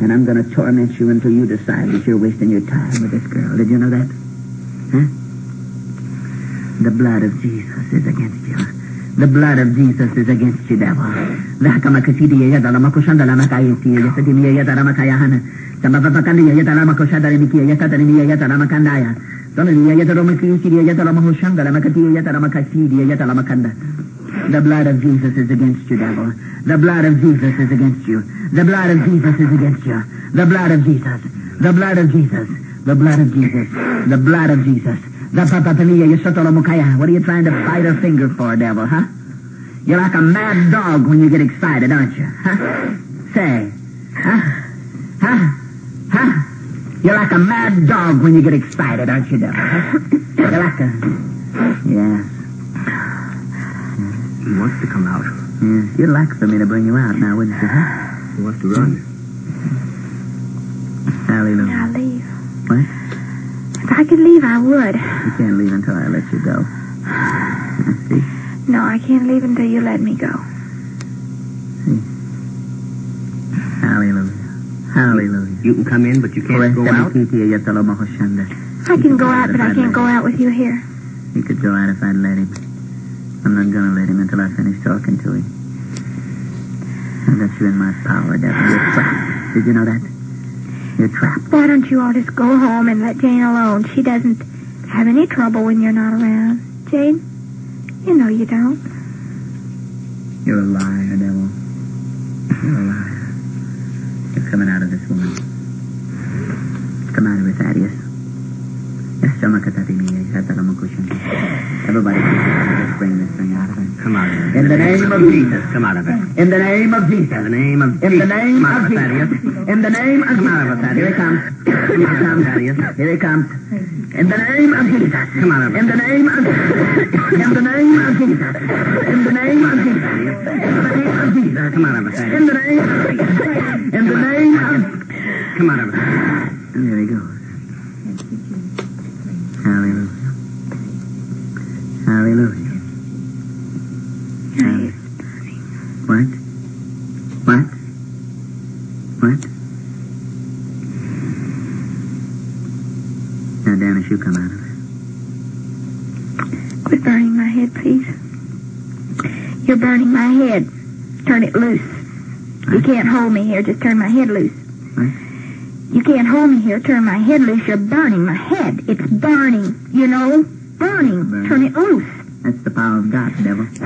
And I'm going to torment you until you decide that you're wasting your time with this girl. Did you know that? Huh? The blood of Jesus is against you. The blood of Jesus is against you, devil. Vahkama kasidi ya yadala makushanda la makaya si ya sadimi ya yadala makaya hana. Tamavavakandi ya yadala makushanda la miki ya yatatani ya yadala makandaya. Donani ya yadala makiyushidi ya yadala mahushanda la makati ya yadala makashidi ya yadala makanda. The blood of Jesus is against you, devil. The blood of Jesus is against you. The blood of Jesus is against you. The blood of Jesus. The blood of Jesus. The blood of Jesus. The blood of Jesus. What are you trying to bite her finger for, devil, huh? You're like a mad dog when you get excited, aren't you? Huh? Say. Huh? Huh? Huh? You're like a mad dog when you get excited, aren't you, devil? Huh? You're like a... Yeah. He wants to come out. Yeah. You'd like for me to bring you out now, wouldn't you, huh? He wants to run. Hallelujah. Now leave. What? If I could leave, I would. You can't leave until I let you go. See? No, I can't leave until you let me go. Hallelujah. Hallelujah. You can come in, but you can't go out. I can go out, but I can't go out with you here. He could go out if I'd let him. I'm not gonna let him until I finish talking to him. I got you in my power, devil. You're. Did you know that? You're trapped. Why don't you all just go home and let Jane alone? She doesn't have any trouble when you're not around. Jane, you know you don't. You're a liar, devil. You're a liar. You're coming out of this woman. Come out of it, Thaddeus. Yes, Everybody, just bring this thing out of her. Come out of it. In the name of Jesus. Come out of it. In the name of Jesus. In the name of Jesus. In the name of. Jesus. In the name of Jesus. Come out of Jesus. it, Here he comes. Here he Come out of it, comes. Thaddeus. Here he comes. In the name of Jesus. Come out of it. In the name of Jesus. In the name of Jesus. In the name of Jesus. In the name of Jesus. Come out of it, Thaddeus. In the name of In the name of Come out of it. And there he goes. Hallelujah. Hallelujah. What? What? What? Now, Dennis, you come out of it. Quit burning my head, please. You're burning my head. Turn it loose. You can't hold me here. Just turn my head loose. You can't hold me here. Turn my head loose. You're burning my head. It's burning. You know? Burning. Burning. Turn it loose. That's the power of God, devil.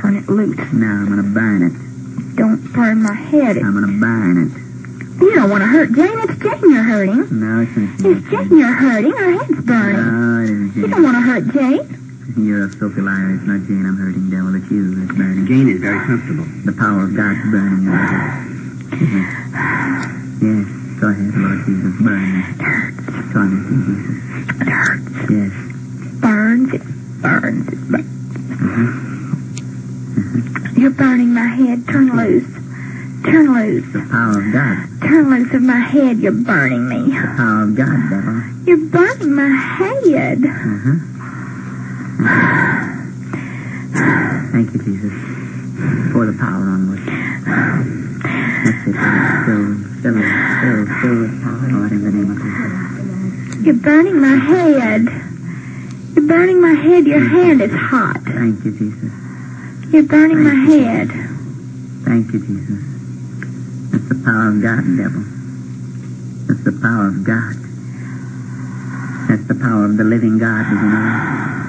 Turn it loose. Now I'm going to burn it. Don't burn my head. I'm going to burn it. You don't want to hurt Jane. It's Jane you're hurting. No, it's not. It's Jane you're hurting. Her head's burning. No, it isn't You don't want to hurt Jane. You're a filthy liar. It's not Jane I'm hurting, devil. It's you that's burning. Jane is very comfortable. The power of God's burning you. Yes. Yes. Go ahead, Lord Jesus. Burn me. Torment me, Jesus. It hurts. Yes. Burns. It burns. It burns. Mm-hmm. You're burning my head. Turn loose. Turn loose. The power of God. Turn loose of my head. You're burning me. The power of God, devil. You're burning my head. Uh-huh. Thank you, Jesus. Pour the power on me. That's it. Fill, fill, fill, fill with power, Lord, in the name of Jesus. You're burning my head. You're burning my head. Your hand is hot. Thank you, Jesus. You're burning my head. Thank you, Jesus. That's the power of God, devil. That's the power of God. That's the power of the living God, you know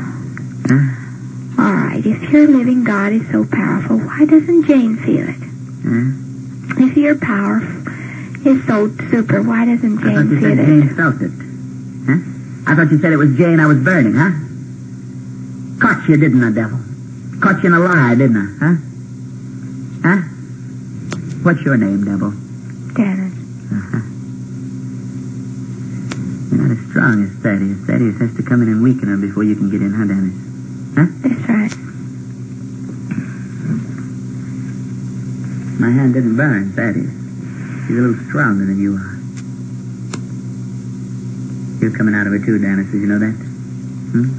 All right. If your living God is so powerful, why doesn't Jane feel it? Huh? If your power is so super, why doesn't Jane I thought you feel said it? Jane felt it. Huh? I thought you said it was Jane I was burning, huh? Caught you, didn't I, devil? Caught you in a lie, didn't I, huh? Huh? What's your name, devil? Dennis. Uh-huh. You're not as strong as Thaddeus. Thaddeus has to come in and weaken her before you can get in, huh, Dennis? That's right. My hand didn't burn, Thaddeus. He's a little stronger than you are. You're coming out of it too, Dennis. Did you know that? Hmm?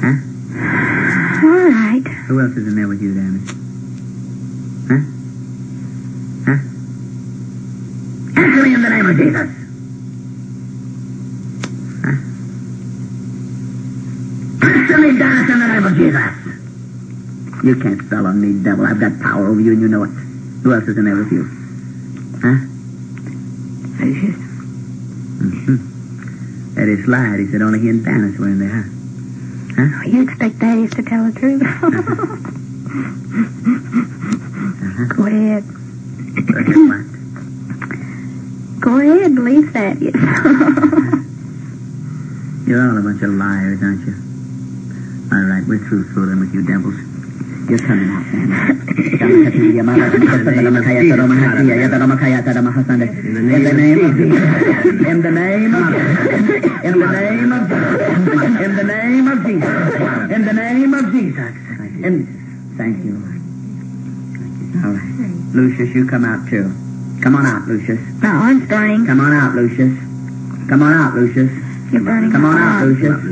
Huh? All right. Who else is in there with you, Dennis? Huh? Huh? Answer me in the name of Jesus. Huh? Answer me, Dennis, in the name of Jesus. You can't spell on me, devil. I've got power over you, and you know it. Who else is in there with you? Huh? Mm-hmm. Eddie Slide, he said only he and Dennis were in there, huh? Huh? You expect Thaddeus to tell the truth? Go ahead. What? Go ahead, believe Thaddeus. You're all a bunch of liars, aren't you? All right, we're through fooling with you devils. You're coming out, man. In the name of Jesus. In the name of In the name of In the name of Jesus. In the name of Jesus. In, thank you, Lord. All right. Lucius, you come out too. Come on out, Lucius. My arm's burning. Come on out, Lucius. Come on out, Lucius. You're burning Come on out. Lucius.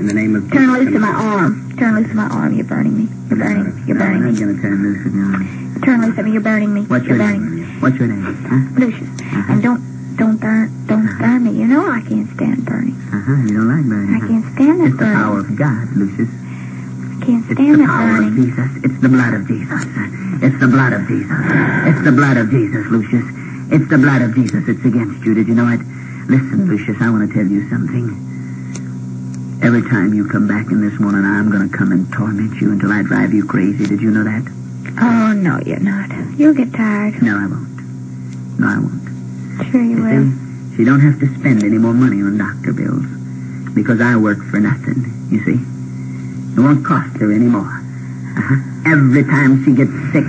In the name of Jesus. Turn Jesus. loose of my arm. Turn loose of my arm. You're burning me. You're burning. You're No, burning I'm me. going to turn loose of your arm. Turn loose of me. You're burning me. What's You're your burning me. name? What's your name? Huh? Lucius. Uh-huh. And don't don't burn don't burn me. You know I can't stand burning. Uh-huh. You don't like burning. I can't stand that It's the power of God, Lucius. I can't It's stand the that power of burning. Jesus. It's the blood of Jesus. It's the blood of Jesus. It's the blood of Jesus, Lucius. It's the blood of Jesus. It's against you. Did you know it? Listen, Lucius, I want to tell you something. Every time you come back in this morning, I'm going to come and torment you until I drive you crazy. Did you know that? Oh no, you're not. You'll get tired. No, I won't. No, I won't. Sure you You will. see, you don't have to spend any more money on doctor bills because I work for nothing, you see. It won't cost her any more. Uh-huh. Every time she gets sick,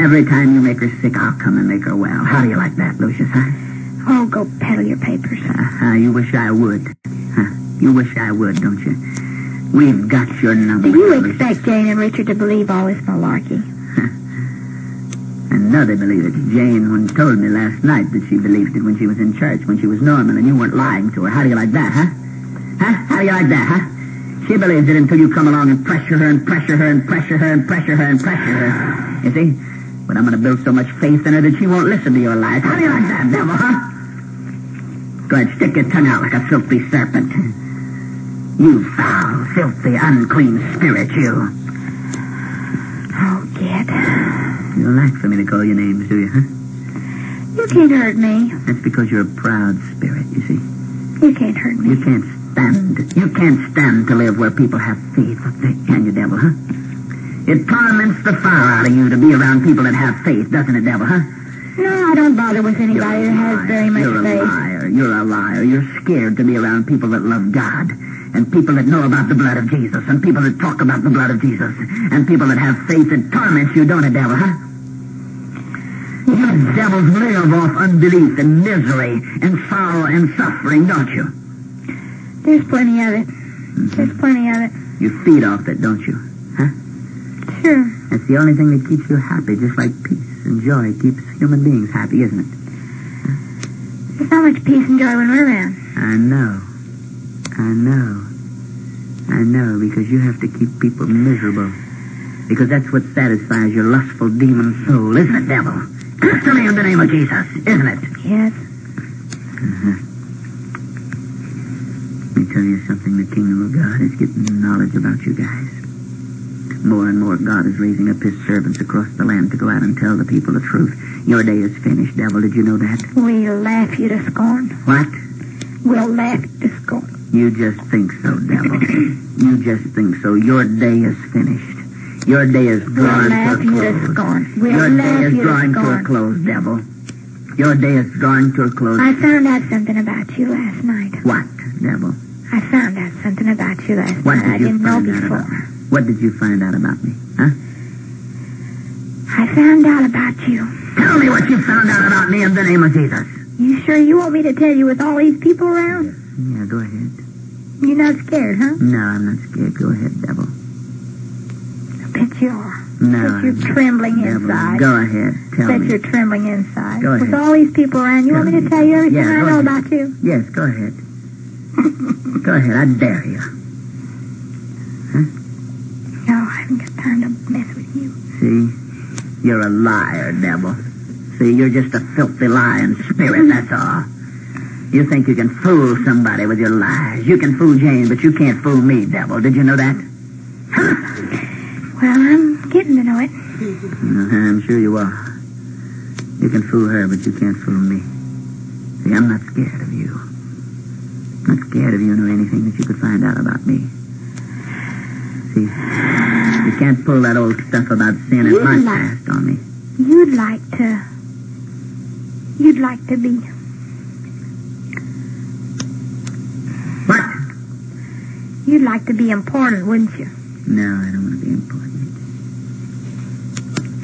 every time you make her sick, I'll come and make her well. How do you like that, Lucius, huh? Oh, go peddle your papers. Uh-huh. You wish I would. You wish I would, don't you? We've got your number. Do you expect Jane and Richard to believe all this malarkey? I know they believe it. Jane once told me last night that she believed it when she was in church, when she was Norman, and you weren't lying to her. How do you like that, huh? Huh? How do you like that, huh? She believes it until you come along and pressure her and pressure her and pressure her and pressure her and pressure her. You see? But I'm going to build so much faith in her that she won't listen to your lies. How do you like that, devil, huh? Go ahead, stick your tongue out like a filthy serpent. You foul, filthy, unclean spirit, you. Oh, get. You don't like for me to call your names, do you, huh? You can't hurt me. That's because you're a proud spirit, you see. You can't hurt me. You can't stand. You can't stand to live where people have faith. Can you, devil, huh? It torments the fire out of you to be around people that have faith, doesn't it, devil, huh? No, I don't bother with anybody that has very much You're a faith. liar. You're a liar. You're scared to be around people that love God. And people that know about the blood of Jesus. And people that talk about the blood of Jesus. And people that have faith that torments you, don't it, devil, huh? You devils live off unbelief and misery and sorrow and suffering, don't you? There's plenty of it. Mm-hmm. There's plenty of it. You feed off it, don't you? Huh? Sure. That's the only thing that keeps you happy, just like peace and joy keeps human beings happy, isn't it? There's not much peace and joy when we're around. I know. I know. I know, because you have to keep people miserable. Because that's what satisfies your lustful demon soul, isn't it, devil? Answer me in the name of Jesus, isn't it? Yes. Uh-huh. Let me tell you something. The kingdom of God is getting knowledge about you guys. More and more, God is raising up his servants across the land to go out and tell the people the truth. Your day is finished, devil. Did you know that? We'll laugh you to scorn. What? We'll laugh to scorn. You just think so, devil. you just think so. Your day is finished. Your day is We'll to a close. scorn. We'll Your day is drawing to a close, devil. Your day is drawing to a close. I found out something about you last night. What, devil? I found out something about you last What night I didn't know before. What did you find out about me? Huh? I found out about you. Tell me what you found out about me in the name of Jesus. You sure you want me to tell you with all these people around? Yeah, go ahead. You're not scared, huh? No, I'm not scared. Go ahead, devil. I bet you are. No, Bet you're trembling devil. inside. Go ahead. Tell bet me. you're trembling inside. Go ahead. With all these people around, you want me to tell you everything Yeah, I know ahead. about you? Yes, go ahead. go ahead. I dare you. No, I haven't got time to mess with you. See? You're a liar, devil. See, you're just a filthy lying spirit, that's all. You think you can fool somebody with your lies. You can fool Jane, but you can't fool me, devil. Did you know that? Well, I'm getting to know it. I'm sure you are. You can fool her, but you can't fool me. See, I'm not scared of you. I'm not scared of you nor anything that you could find out about me. See, you can't pull that old stuff about sin and my like- past on me. You'd like to. You'd like to be. You'd like to be important, wouldn't you? No, I don't want to be important.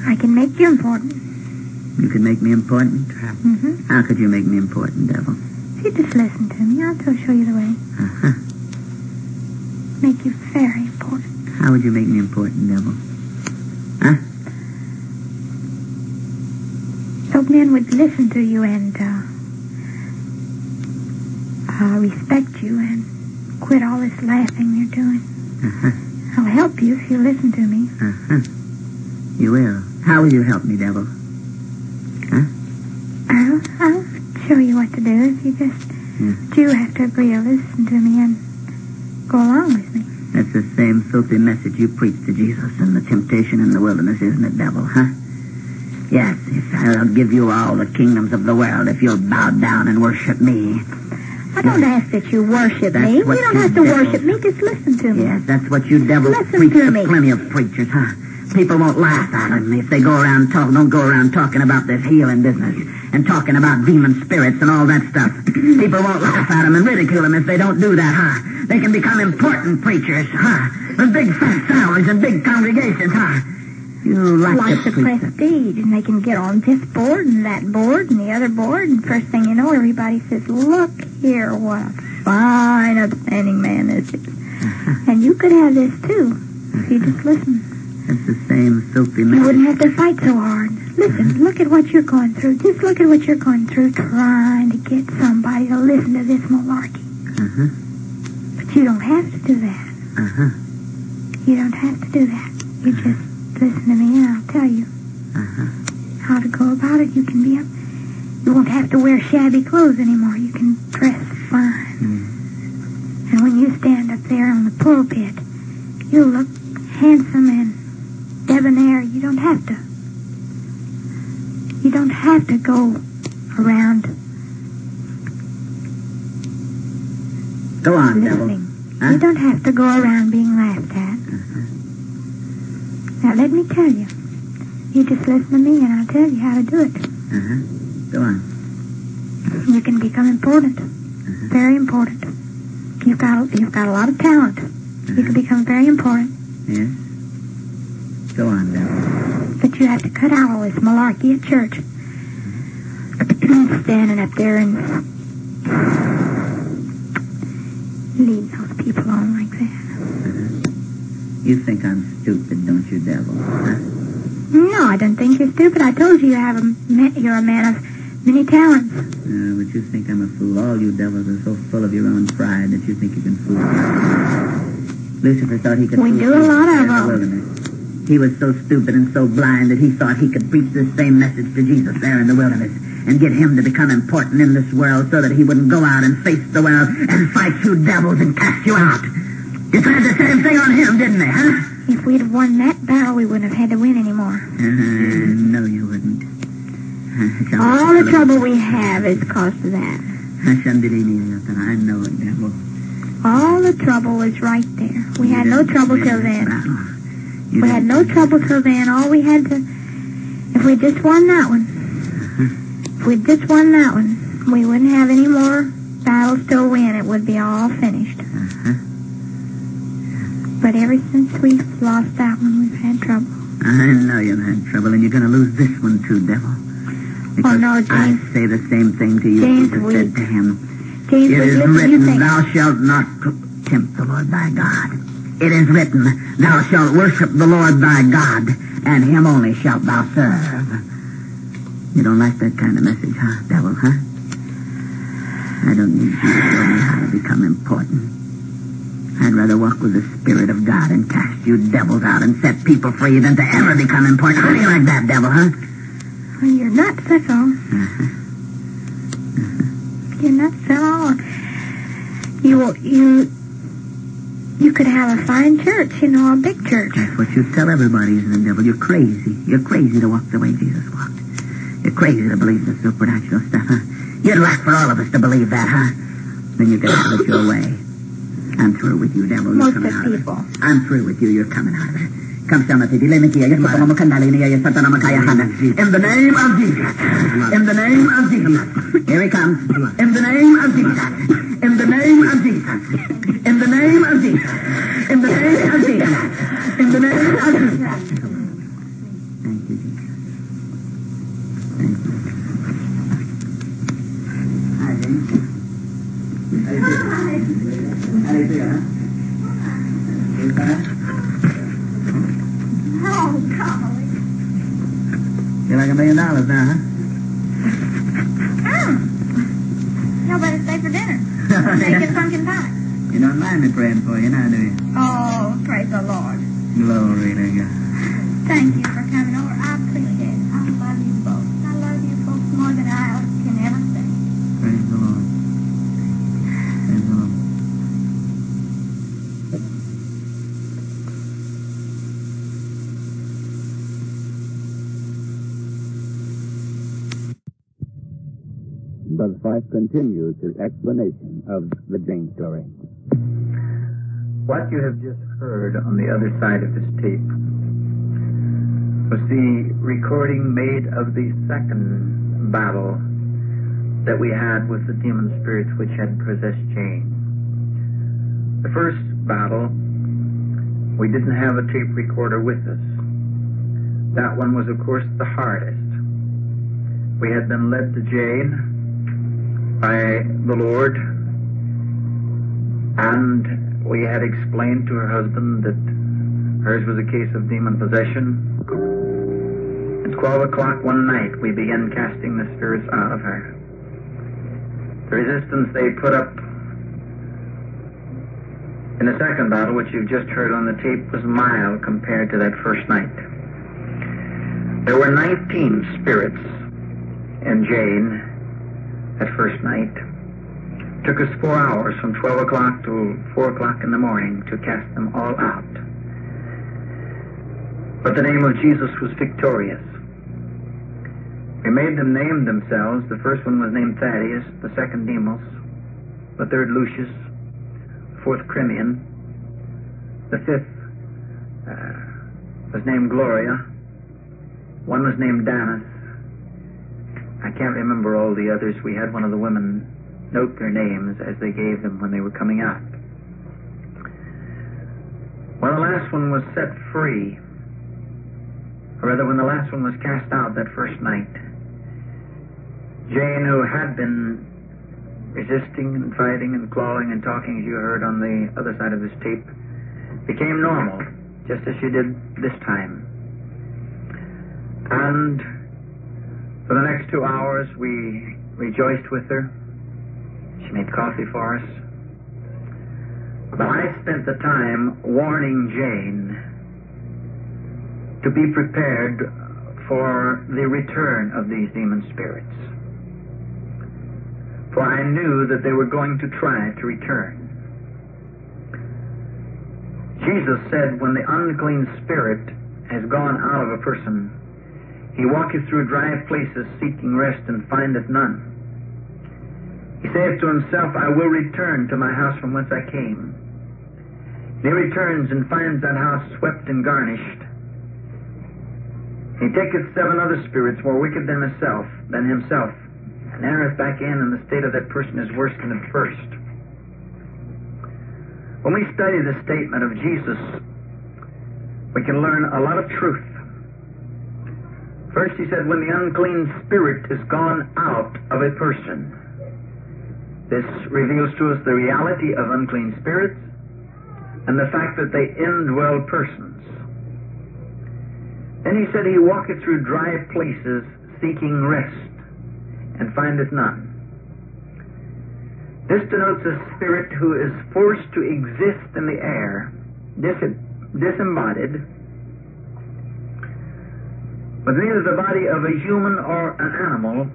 I can make you important. You can make me important? Mm-hmm. How could you make me important, devil? You just listen to me, I'll show you the way. Uh-huh. Make you very important. How would you make me important, devil? Huh? So men would listen to you and uh, uh, respect you and quit all this laughing you're doing. Uh-huh. I'll help you if you listen to me. Uh-huh. You will. How will you help me, devil? I'll, I'll show you what to do if you just... Yeah. But you have to agree to listen to me and go along with me. That's the same filthy message you preached to Jesus in the temptation in the wilderness, isn't it, devil, huh? Yes, yes, I'll give you all the kingdoms of the world if you'll bow down and worship me. I don't ask that you worship That's me. You don't have to devil- worship me. Just listen to me. Yes, that's what you devils Listen preach to me. plenty of preachers, huh? People won't laugh at them if they go around talk, don't go around talking about this healing business and talking about demon spirits and all that stuff. People won't laugh at them and ridicule them if they don't do that, huh? They can become important preachers, huh? With big fat salaries and big congregations, huh? You like, like to the prestige, and they can get on this board and that board and the other board, and first thing you know, everybody says, "Look here, what a fine, upstanding man this is." And you could have this too if you just listen. That's the same filthy You wouldn't have to fight so hard. Listen, look at what you're going through. Just look at what you're going through, trying to get somebody to listen to this malarkey. Uh-huh, But you don't have to do that. uh-huh, You don't have to do that. You just listen to me, and I'll tell you. uh-huh. how to go about it. You can be up. You won't have to wear shabby clothes anymore. You can dress fine. And when you stand up there on the pulpit, you'll look handsome and debonair. You don't have to. You don't have to go around Go on, devil. listening. Huh? You don't have to go around being laughed at. Now let me tell you. You just listen to me and I'll tell you how to do it. Uh-huh. Go on. You can become important. Very important. You've got you've got a lot of talent. You can become very important. Yes? Go on, devil. But you have to cut out all this malarkey at church. Standing up there and leading those people on like that. Uh-huh. You think I'm stupid, don't you, devil? Huh? No, I don't think you're stupid. I told you you have a you're a man of many talents. Uh, but you think I'm a fool. All you devils are so full of your own pride that you think you can fool me. Lucifer thought he could We fool do a lot of the them. wilderness. He was so stupid and so blind that he thought he could preach this same message to Jesus there in the wilderness and get him to become important in this world so that he wouldn't go out and face the world and fight you devils and cast you out. You tried the same thing on him, didn't they, huh? If we'd have won that battle, we wouldn't have had to win anymore. Uh, no, you wouldn't. All the trouble we have is caused of that. I know it, devil. All the trouble is right there. We had no trouble till then. We had no trouble till then. All we had to, if we just won that one, if we just won that one, we wouldn't have any more battles to win. It would be all finished. But ever since we lost that one, we've had trouble. I know you've had trouble, and you're going to lose this one too, devil. Because Oh, no, I say the same thing to you James, Jesus said to him. James, It is written, thou shalt not tempt the Lord thy God. It is written, thou shalt worship the Lord thy God, and him only shalt thou serve. You don't like that kind of message, huh, devil, huh? I don't need you to show me how to become important. I'd rather walk with the Spirit of God and cast you devils out and set people free than to ever become important. How do you like that, devil, huh? Well, you're nuts, that's all. You're nuts, that's all. You, you, you could have a fine church, you know, a big church. That's what you tell everybody, isn't it, devil? You're crazy. You're crazy to walk the way Jesus walked. You're crazy to believe the supernatural stuff, huh? You'd like for all of us to believe that, huh? Then you have it your way. I'm through with you, devil. You're Most coming of out of it. people. I'm through with you. You're coming out of it. Come, Shama Titi, let me you. Come on, Kandali, Nia, you Satana Makaya Hana. In the name of Jesus. In the name of Jesus. Here he comes. In the name of Jesus. In the name of Jesus. In the name of Jesus. In the name of Jesus. In the name of Jesus. Thank you, Jesus. Thank you. Hi, James. A million dollars now, huh? Oh. No, better stay for dinner. Making pumpkin pie. You don't mind me praying for you now, do you? Oh, praise the Lord. Glory to God. Thank you for coming over. I appreciate it. I love you both. I love you folks more than I can ever say. Praise the Lord. Praise the Lord. Continues his explanation of the Jane story. What you have just heard on the other side of this tape was the recording made of the second battle that we had with the demon spirits which had possessed Jane. The first battle, we didn't have a tape recorder with us. That one was, of course, the hardest. We had been led to Jane by the Lord, and we had explained to her husband that hers was a case of demon possession. At 12 o'clock one night, we began casting the spirits out of her. The resistance they put up in the second battle, which you've just heard on the tape, was mild compared to that first night. There were 19 spirits in Jane that first night. Took us four hours from 12 o'clock to 4 o'clock in the morning to cast them all out. But the name of Jesus was victorious. We made them name themselves. The first one was named Thaddeus, the second Demos, the third Lucius, the fourth Crimean, the fifth uh, was named Gloria, one was named Danis, I can't remember all the others. We had one of the women note their names as they gave them when they were coming out. When the last one was set free, or rather when the last one was cast out that first night, Jane, who had been resisting and fighting and clawing and talking, as you heard on the other side of this tape, became normal, just as she did this time. And for the next two hours, we rejoiced with her. She made coffee for us. But I spent the time warning Jane to be prepared for the return of these demon spirits. For I knew that they were going to try to return. Jesus said, when the unclean spirit has gone out of a person, he walketh through dry places seeking rest and findeth none. He saith to himself, I will return to my house from whence I came. And he returns and finds that house swept and garnished. He taketh seven other spirits more wicked than himself, than himself, and back in, and the state of that person is worse than the first. When we study the statement of Jesus, we can learn a lot of truth. First, he said, when the unclean spirit is gone out of a person. This reveals to us the reality of unclean spirits and the fact that they indwell persons. Then he said, He walketh through dry places seeking rest and findeth none. This denotes a spirit who is forced to exist in the air, dis- disembodied, with neither the body of a human or an animal,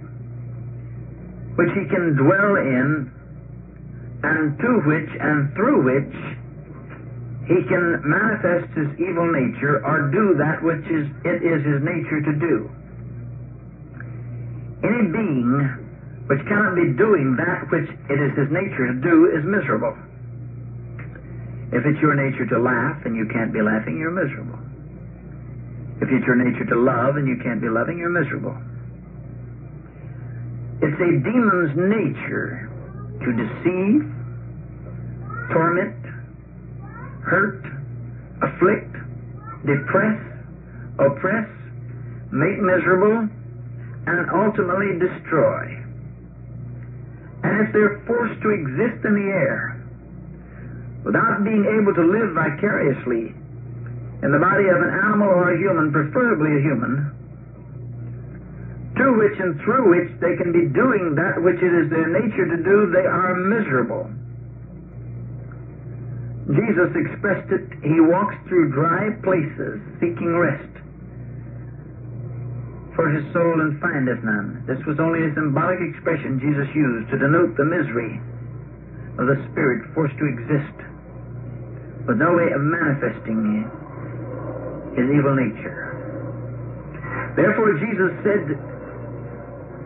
which he can dwell in, and to which and through which he can manifest his evil nature or do that which is it is his nature to do. Any being which cannot be doing that which it is his nature to do is miserable. If it's your nature to laugh and you can't be laughing, you're miserable. If it's your nature to love and you can't be loving, you're miserable. It's a demon's nature to deceive, torment, hurt, afflict, depress, oppress, make miserable, and ultimately destroy. And if they're forced to exist in the air without being able to live vicariously in the body of an animal or a human, preferably a human, to which and through which they can be doing that which it is their nature to do, they are miserable. Jesus expressed it, he walks through dry places seeking rest for his soul and findeth none. This was only a symbolic expression Jesus used to denote the misery of the spirit forced to exist with no way of manifesting his evil nature. Therefore Jesus said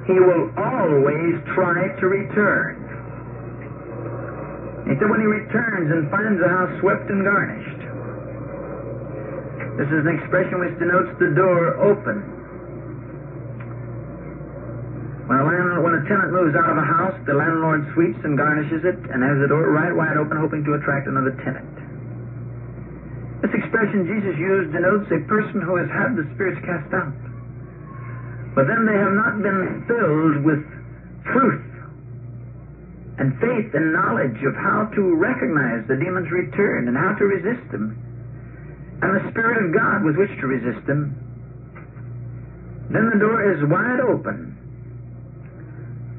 he will always try to return. He said when he returns and finds the house swept and garnished. This is an expression which denotes the door open when a, landlord, when a tenant moves out of a house, the landlord sweeps and garnishes it and has the door right wide open, hoping to attract another tenant. This expression Jesus used denotes a person who has had the spirits cast out. But then they have not been filled with truth and faith and knowledge of how to recognize the demon's return and how to resist them, and the Spirit of God with which to resist them. Then the door is wide open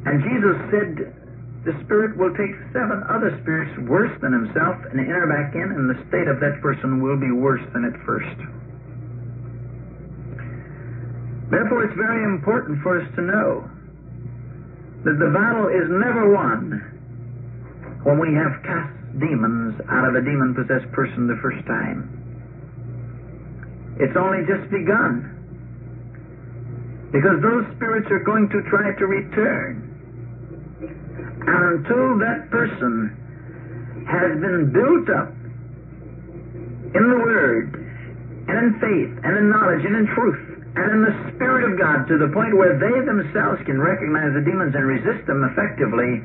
and Jesus said the spirit will take seven other spirits worse than himself and enter back in, and the state of that person will be worse than at first. Therefore, it's very important for us to know that the battle is never won when we have cast demons out of a demon possessed person the first time. It's only just begun. Because those spirits are going to try to return. And until that person has been built up in the Word, and in faith, and in knowledge, and in truth, and in the Spirit of God to the point where they themselves can recognize the demons and resist them effectively,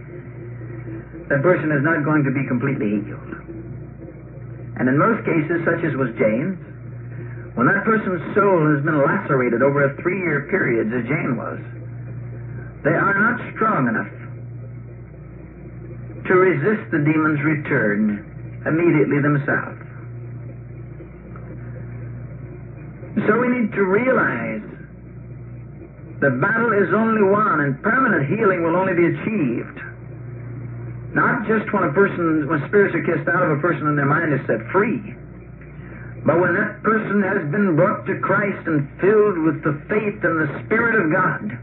that person is not going to be completely healed. And in most cases, such as was Jane's, when that person's soul has been lacerated over a three year period, as Jane was, they are not strong enough to resist the demon's return immediately themselves. So we need to realize the battle is only won and permanent healing will only be achieved. Not just when a person, when spirits are cast out of a person and their mind is set free, but when that person has been brought to Christ and filled with the faith and the Spirit of God,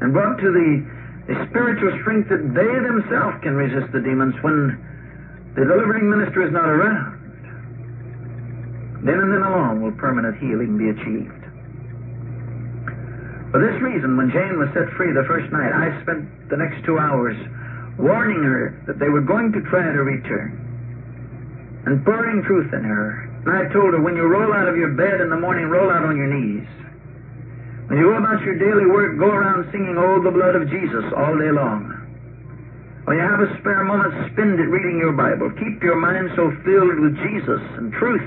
and brought to the the spiritual strength that they themselves can resist the demons when the delivering minister is not around. Then and then alone will permanent healing be achieved. For this reason, when Jane was set free the first night, I spent the next two hours warning her that they were going to try to return and pouring truth in her. And I told her, when you roll out of your bed in the morning, roll out on your knees. When you go about your daily work, go around singing Oh, the blood of Jesus all day long. When you have a spare moment, spend it reading your Bible. Keep your mind so filled with Jesus and truth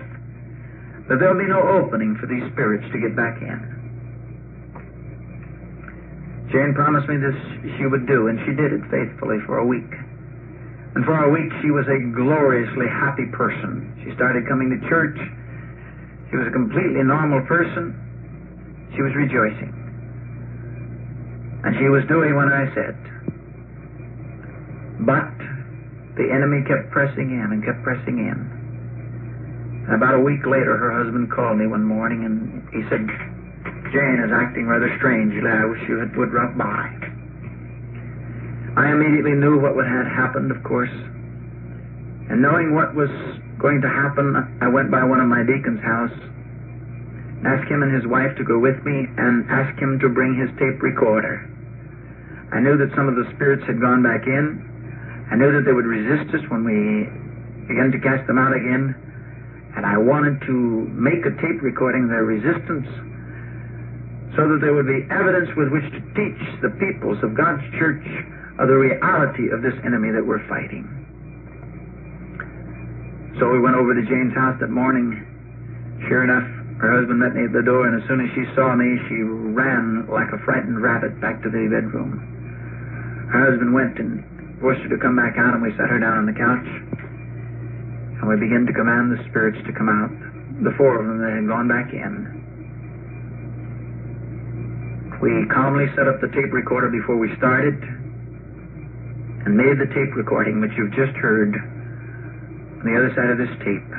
that there'll be no opening for these spirits to get back in. Jane promised me this she would do, and she did it faithfully for a week. And for a week, she was a gloriously happy person. She started coming to church. She was a completely normal person. She was rejoicing. And she was doing what I said. But the enemy kept pressing in and kept pressing in. And about a week later, her husband called me one morning and he said, Jane is acting rather strangely. I wish you had would drop by. I immediately knew what would have happened, of course. And knowing what was going to happen, I went by one of my deacon's house ask him and his wife to go with me, and ask him to bring his tape recorder. I knew that some of the spirits had gone back in. I knew that they would resist us when we began to cast them out again. And I wanted to make a tape recording their resistance so that there would be evidence with which to teach the peoples of God's church of the reality of this enemy that we're fighting. So we went over to Jane's house that morning. Sure enough, her husband met me at the door, and as soon as she saw me, she ran like a frightened rabbit back to the bedroom. Her husband went and forced her to come back out, and we sat her down on the couch. And we began to command the spirits to come out. The four of them that had gone back in. We calmly set up the tape recorder before we started and made the tape recording which you've just heard on the other side of this tape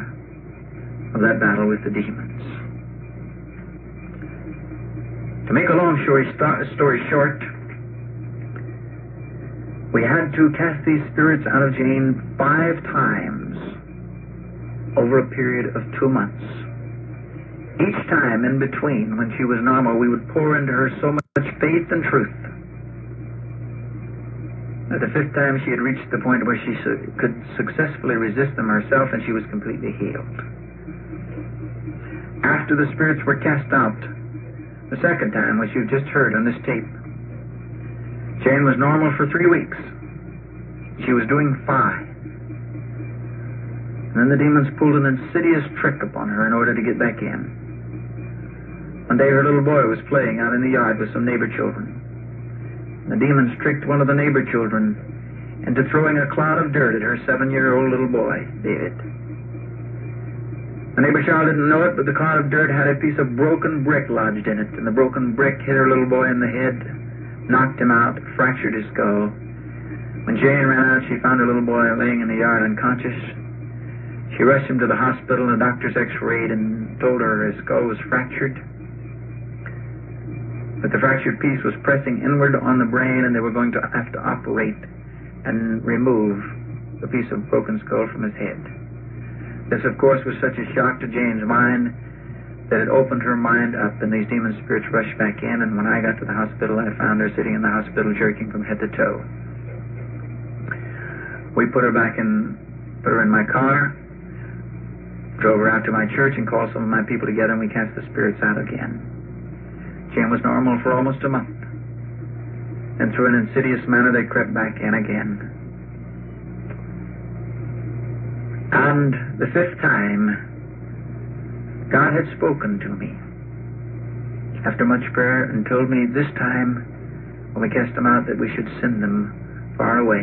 of that battle with the demons. To make a long story, short, we had to cast these spirits out of Jane five times over a period of two months. Each time in between, when she was normal, we would pour into her so much faith and truth that the fifth time she had reached the point where she su- could successfully resist them herself and she was completely healed. After the spirits were cast out, the second time, which you've just heard on this tape, Jane was normal for three weeks. She was doing fine. And then the demons pulled an insidious trick upon her in order to get back in. One day her little boy was playing out in the yard with some neighbor children. The demons tricked one of the neighbor children into throwing a cloud of dirt at her seven-year-old little boy, David. The neighbor child didn't know it, but the cloud of dirt had a piece of broken brick lodged in it, and the broken brick hit her little boy in the head, knocked him out, fractured his skull. When Jane ran out, she found her little boy laying in the yard unconscious. She rushed him to the hospital, and the doctors x-rayed and told her his skull was fractured. But the fractured piece was pressing inward on the brain, and they were going to have to operate and remove the piece of broken skull from his head. This, of course, was such a shock to Jane's mind that it opened her mind up, and these demon spirits rushed back in. And when I got to the hospital, I found her sitting in the hospital jerking from head to toe. We put her back in, put her in my car, drove her out to my church, and called some of my people together, and we cast the spirits out again. Jane was normal for almost a month. And through an insidious manner, they crept back in again. And the fifth time, God had spoken to me after much prayer and told me this time, when we cast them out, that we should send them far away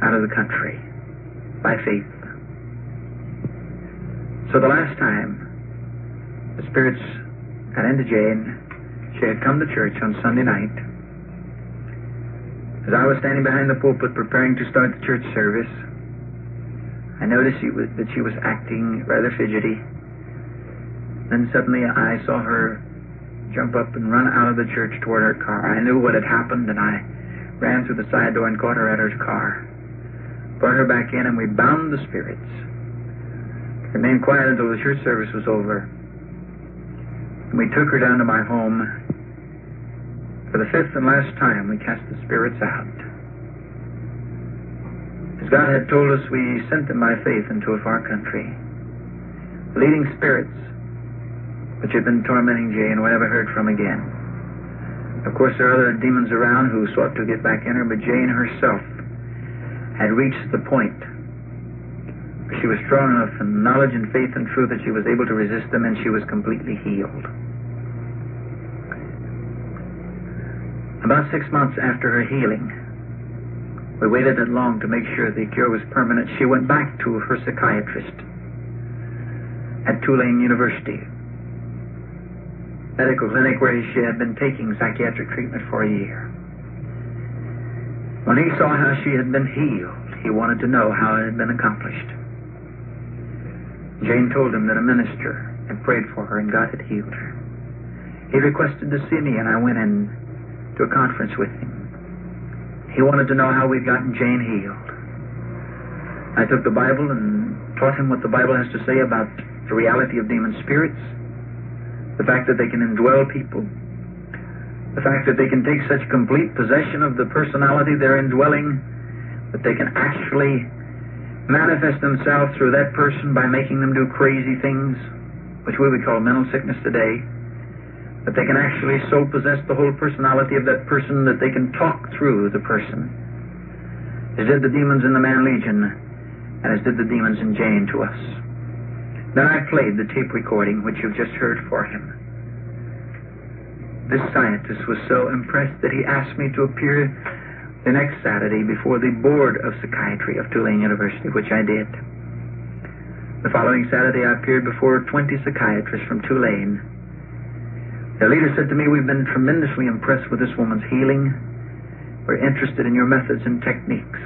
out of the country by faith. So the last time, the spirits got into Jane. She had come to church on Sunday night. As I was standing behind the pulpit preparing to start the church service, I noticed she was, that she was acting rather fidgety. Then suddenly I saw her jump up and run out of the church toward her car. I knew what had happened, and I ran through the side door and caught her at her car. Brought her back in, and we bound the spirits. Remained quiet until the church service was over. And we took her down to my home. For the fifth and last time, we cast the spirits out. God had told us, we sent them by faith into a far country. Leading spirits, which had been tormenting Jane, were never heard from again. Of course, there are other demons around who sought to get back in her, but Jane herself had reached the point she was strong enough in knowledge and faith and truth that she was able to resist them, and she was completely healed. About six months after her healing, we waited that long to make sure the cure was permanent. She went back to her psychiatrist at Tulane University, medical clinic where she had been taking psychiatric treatment for a year. When he saw how she had been healed, he wanted to know how it had been accomplished. Jane told him that a minister had prayed for her and God had healed her. He requested to see me, and I went in to a conference with him. He wanted to know how we'd gotten Jane healed. I took the Bible and taught him what the Bible has to say about the reality of demon spirits, the fact that they can indwell people, the fact that they can take such complete possession of the personality they're indwelling that they can actually manifest themselves through that person by making them do crazy things, which we would call mental sickness today that they can actually so possess the whole personality of that person that they can talk through the person. As did the demons in the man legion. and as did the demons in Jane to us. Then I played the tape recording which you've just heard for him. This scientist was so impressed that he asked me to appear the next Saturday before the Board of Psychiatry of Tulane University, which I did. The following Saturday, I appeared before 20 psychiatrists from Tulane. Their leader said to me, We've been tremendously impressed with this woman's healing. We're interested in your methods and techniques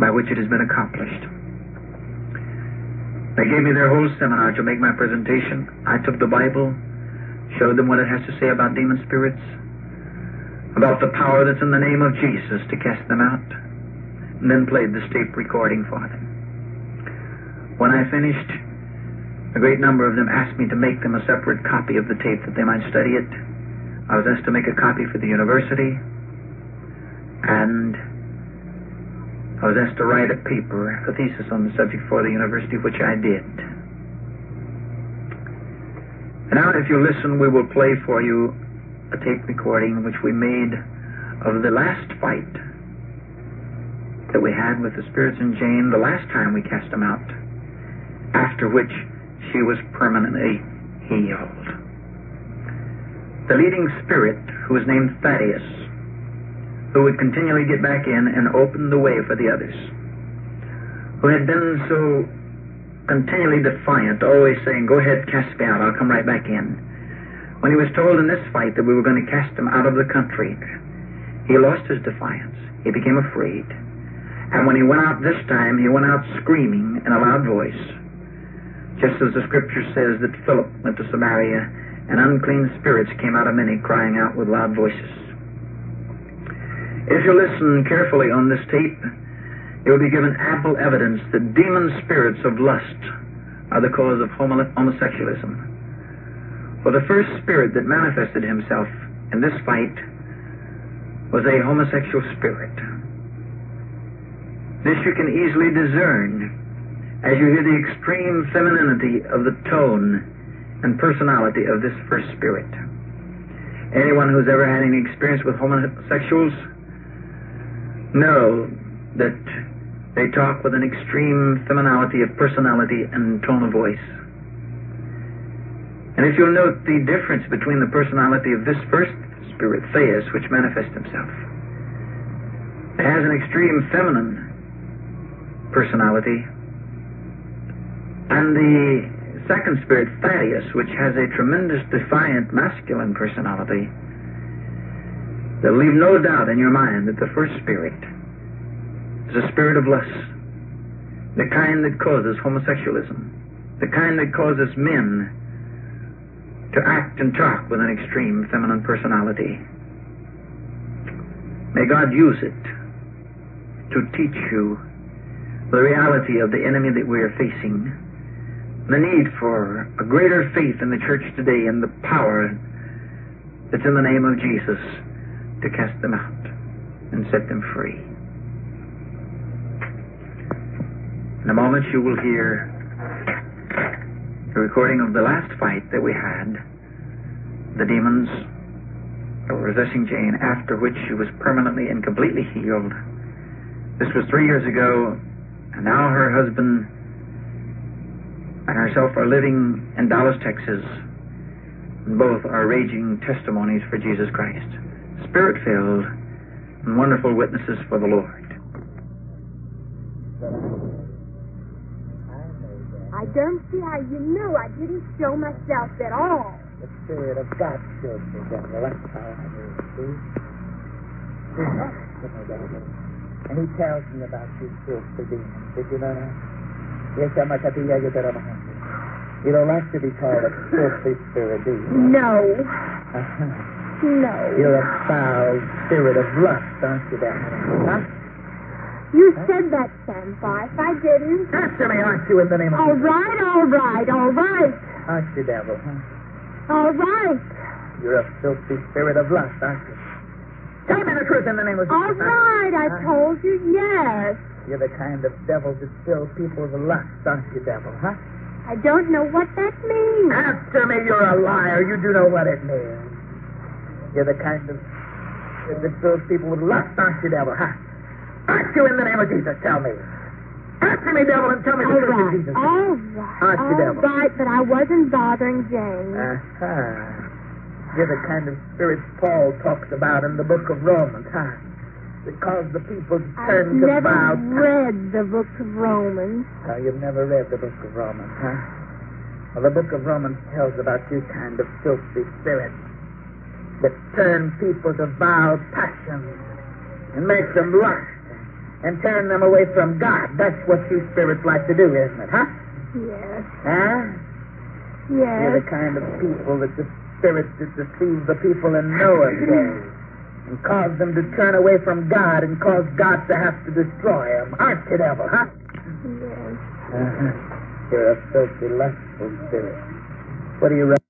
by which it has been accomplished. They gave me their whole seminar to make my presentation. I took the Bible, showed them what it has to say about demon spirits, about the power that's in the name of Jesus to cast them out, and then played the tape recording for them. When I finished, a great number of them asked me to make them a separate copy of the tape that they might study it. I was asked to make a copy for the university, and I was asked to write a paper, a thesis on the subject for the university, which I did. And now, if you listen, we will play for you a tape recording which we made of the last fight that we had with the spirits in Jane, the last time we cast them out, after which she was permanently healed. The leading spirit, who was named Thaddeus, who would continually get back in and open the way for the others, who had been so continually defiant, always saying, Go ahead, cast me out, I'll come right back in. When he was told in this fight that we were going to cast him out of the country, he lost his defiance. He became afraid. And when he went out this time, he went out screaming in a loud voice, just as the scripture says that Philip went to Samaria and unclean spirits came out of many, crying out with loud voices. If you listen carefully on this tape, you will be given ample evidence that demon spirits of lust are the cause of homo- homosexualism. For the first spirit that manifested himself in this fight was a homosexual spirit. This you can easily discern as you hear the extreme femininity of the tone and personality of this first spirit. Anyone who's ever had any experience with homosexuals know that they talk with an extreme femininity of personality and tone of voice. And if you'll note the difference between the personality of this first spirit, Theus, which manifests himself, it has an extreme feminine personality, and the second spirit, Thaddeus, which has a tremendous defiant masculine personality, There'll leave no doubt in your mind that the first spirit is a spirit of lust, the kind that causes homosexualism, the kind that causes men to act and talk with an extreme feminine personality. May God use it to teach you the reality of the enemy that we are facing, the need for a greater faith in the church today and the power that's in the name of Jesus to cast them out and set them free. In a moment, you will hear the recording of the last fight that we had. The demons were possessing Jane, after which she was permanently and completely healed. This was three years ago, and now her husband and herself are living in Dallas, Texas. And both are raging testimonies for Jesus Christ spirit filled, and wonderful witnesses for the Lord. I don't see how you knew I didn't show myself at all. The Spirit of God showed me, General. That's how I knew. See? And he tells me about these filthy demons. Did you know that? Yes, I'm a You don't like to be called a filthy spirit, do you? No. Uh-huh. No. You're a foul spirit of lust, aren't you, Dad? Huh? You said that, Sam Fife. I didn't. Answer me, aren't you, in the name of All right, all right, all right. Aren't you, devil, huh? All right. You're a filthy spirit of lust, aren't you? Tell me the truth in the name of All Jesus. right, I told you yes. You're the kind of devil that fills people with lust, aren't you, devil, huh? I don't know what that means. Answer me, you're a liar. You do know what it means. You're the kind of that fills people with lust, aren't you, devil, huh? Aren't you in the name of Jesus? Tell me. Answer me, devil, and tell me the All of right, Jesus. all right, Aren't you, all devil? right, but I wasn't bothering James. Uh-huh. You're the kind of spirit Paul talks about in the book of Romans, huh? Because the people I've turn to never bow. read the book of Romans. Oh, you've never read the book of Romans, huh? Well, the book of Romans tells about you kind of filthy spirits that turn people to vile passions and make them lust and turn them away from God. That's what you spirits like to do, isn't it, huh? Yes, Huh? You're yes. the kind of people that the spirits that deceive the people in Noah's day and cause them to turn away from God and cause God to have to destroy them. Aren't you, devil, huh? yes. Uh-huh. You're a filthy, lustful spirit. What do you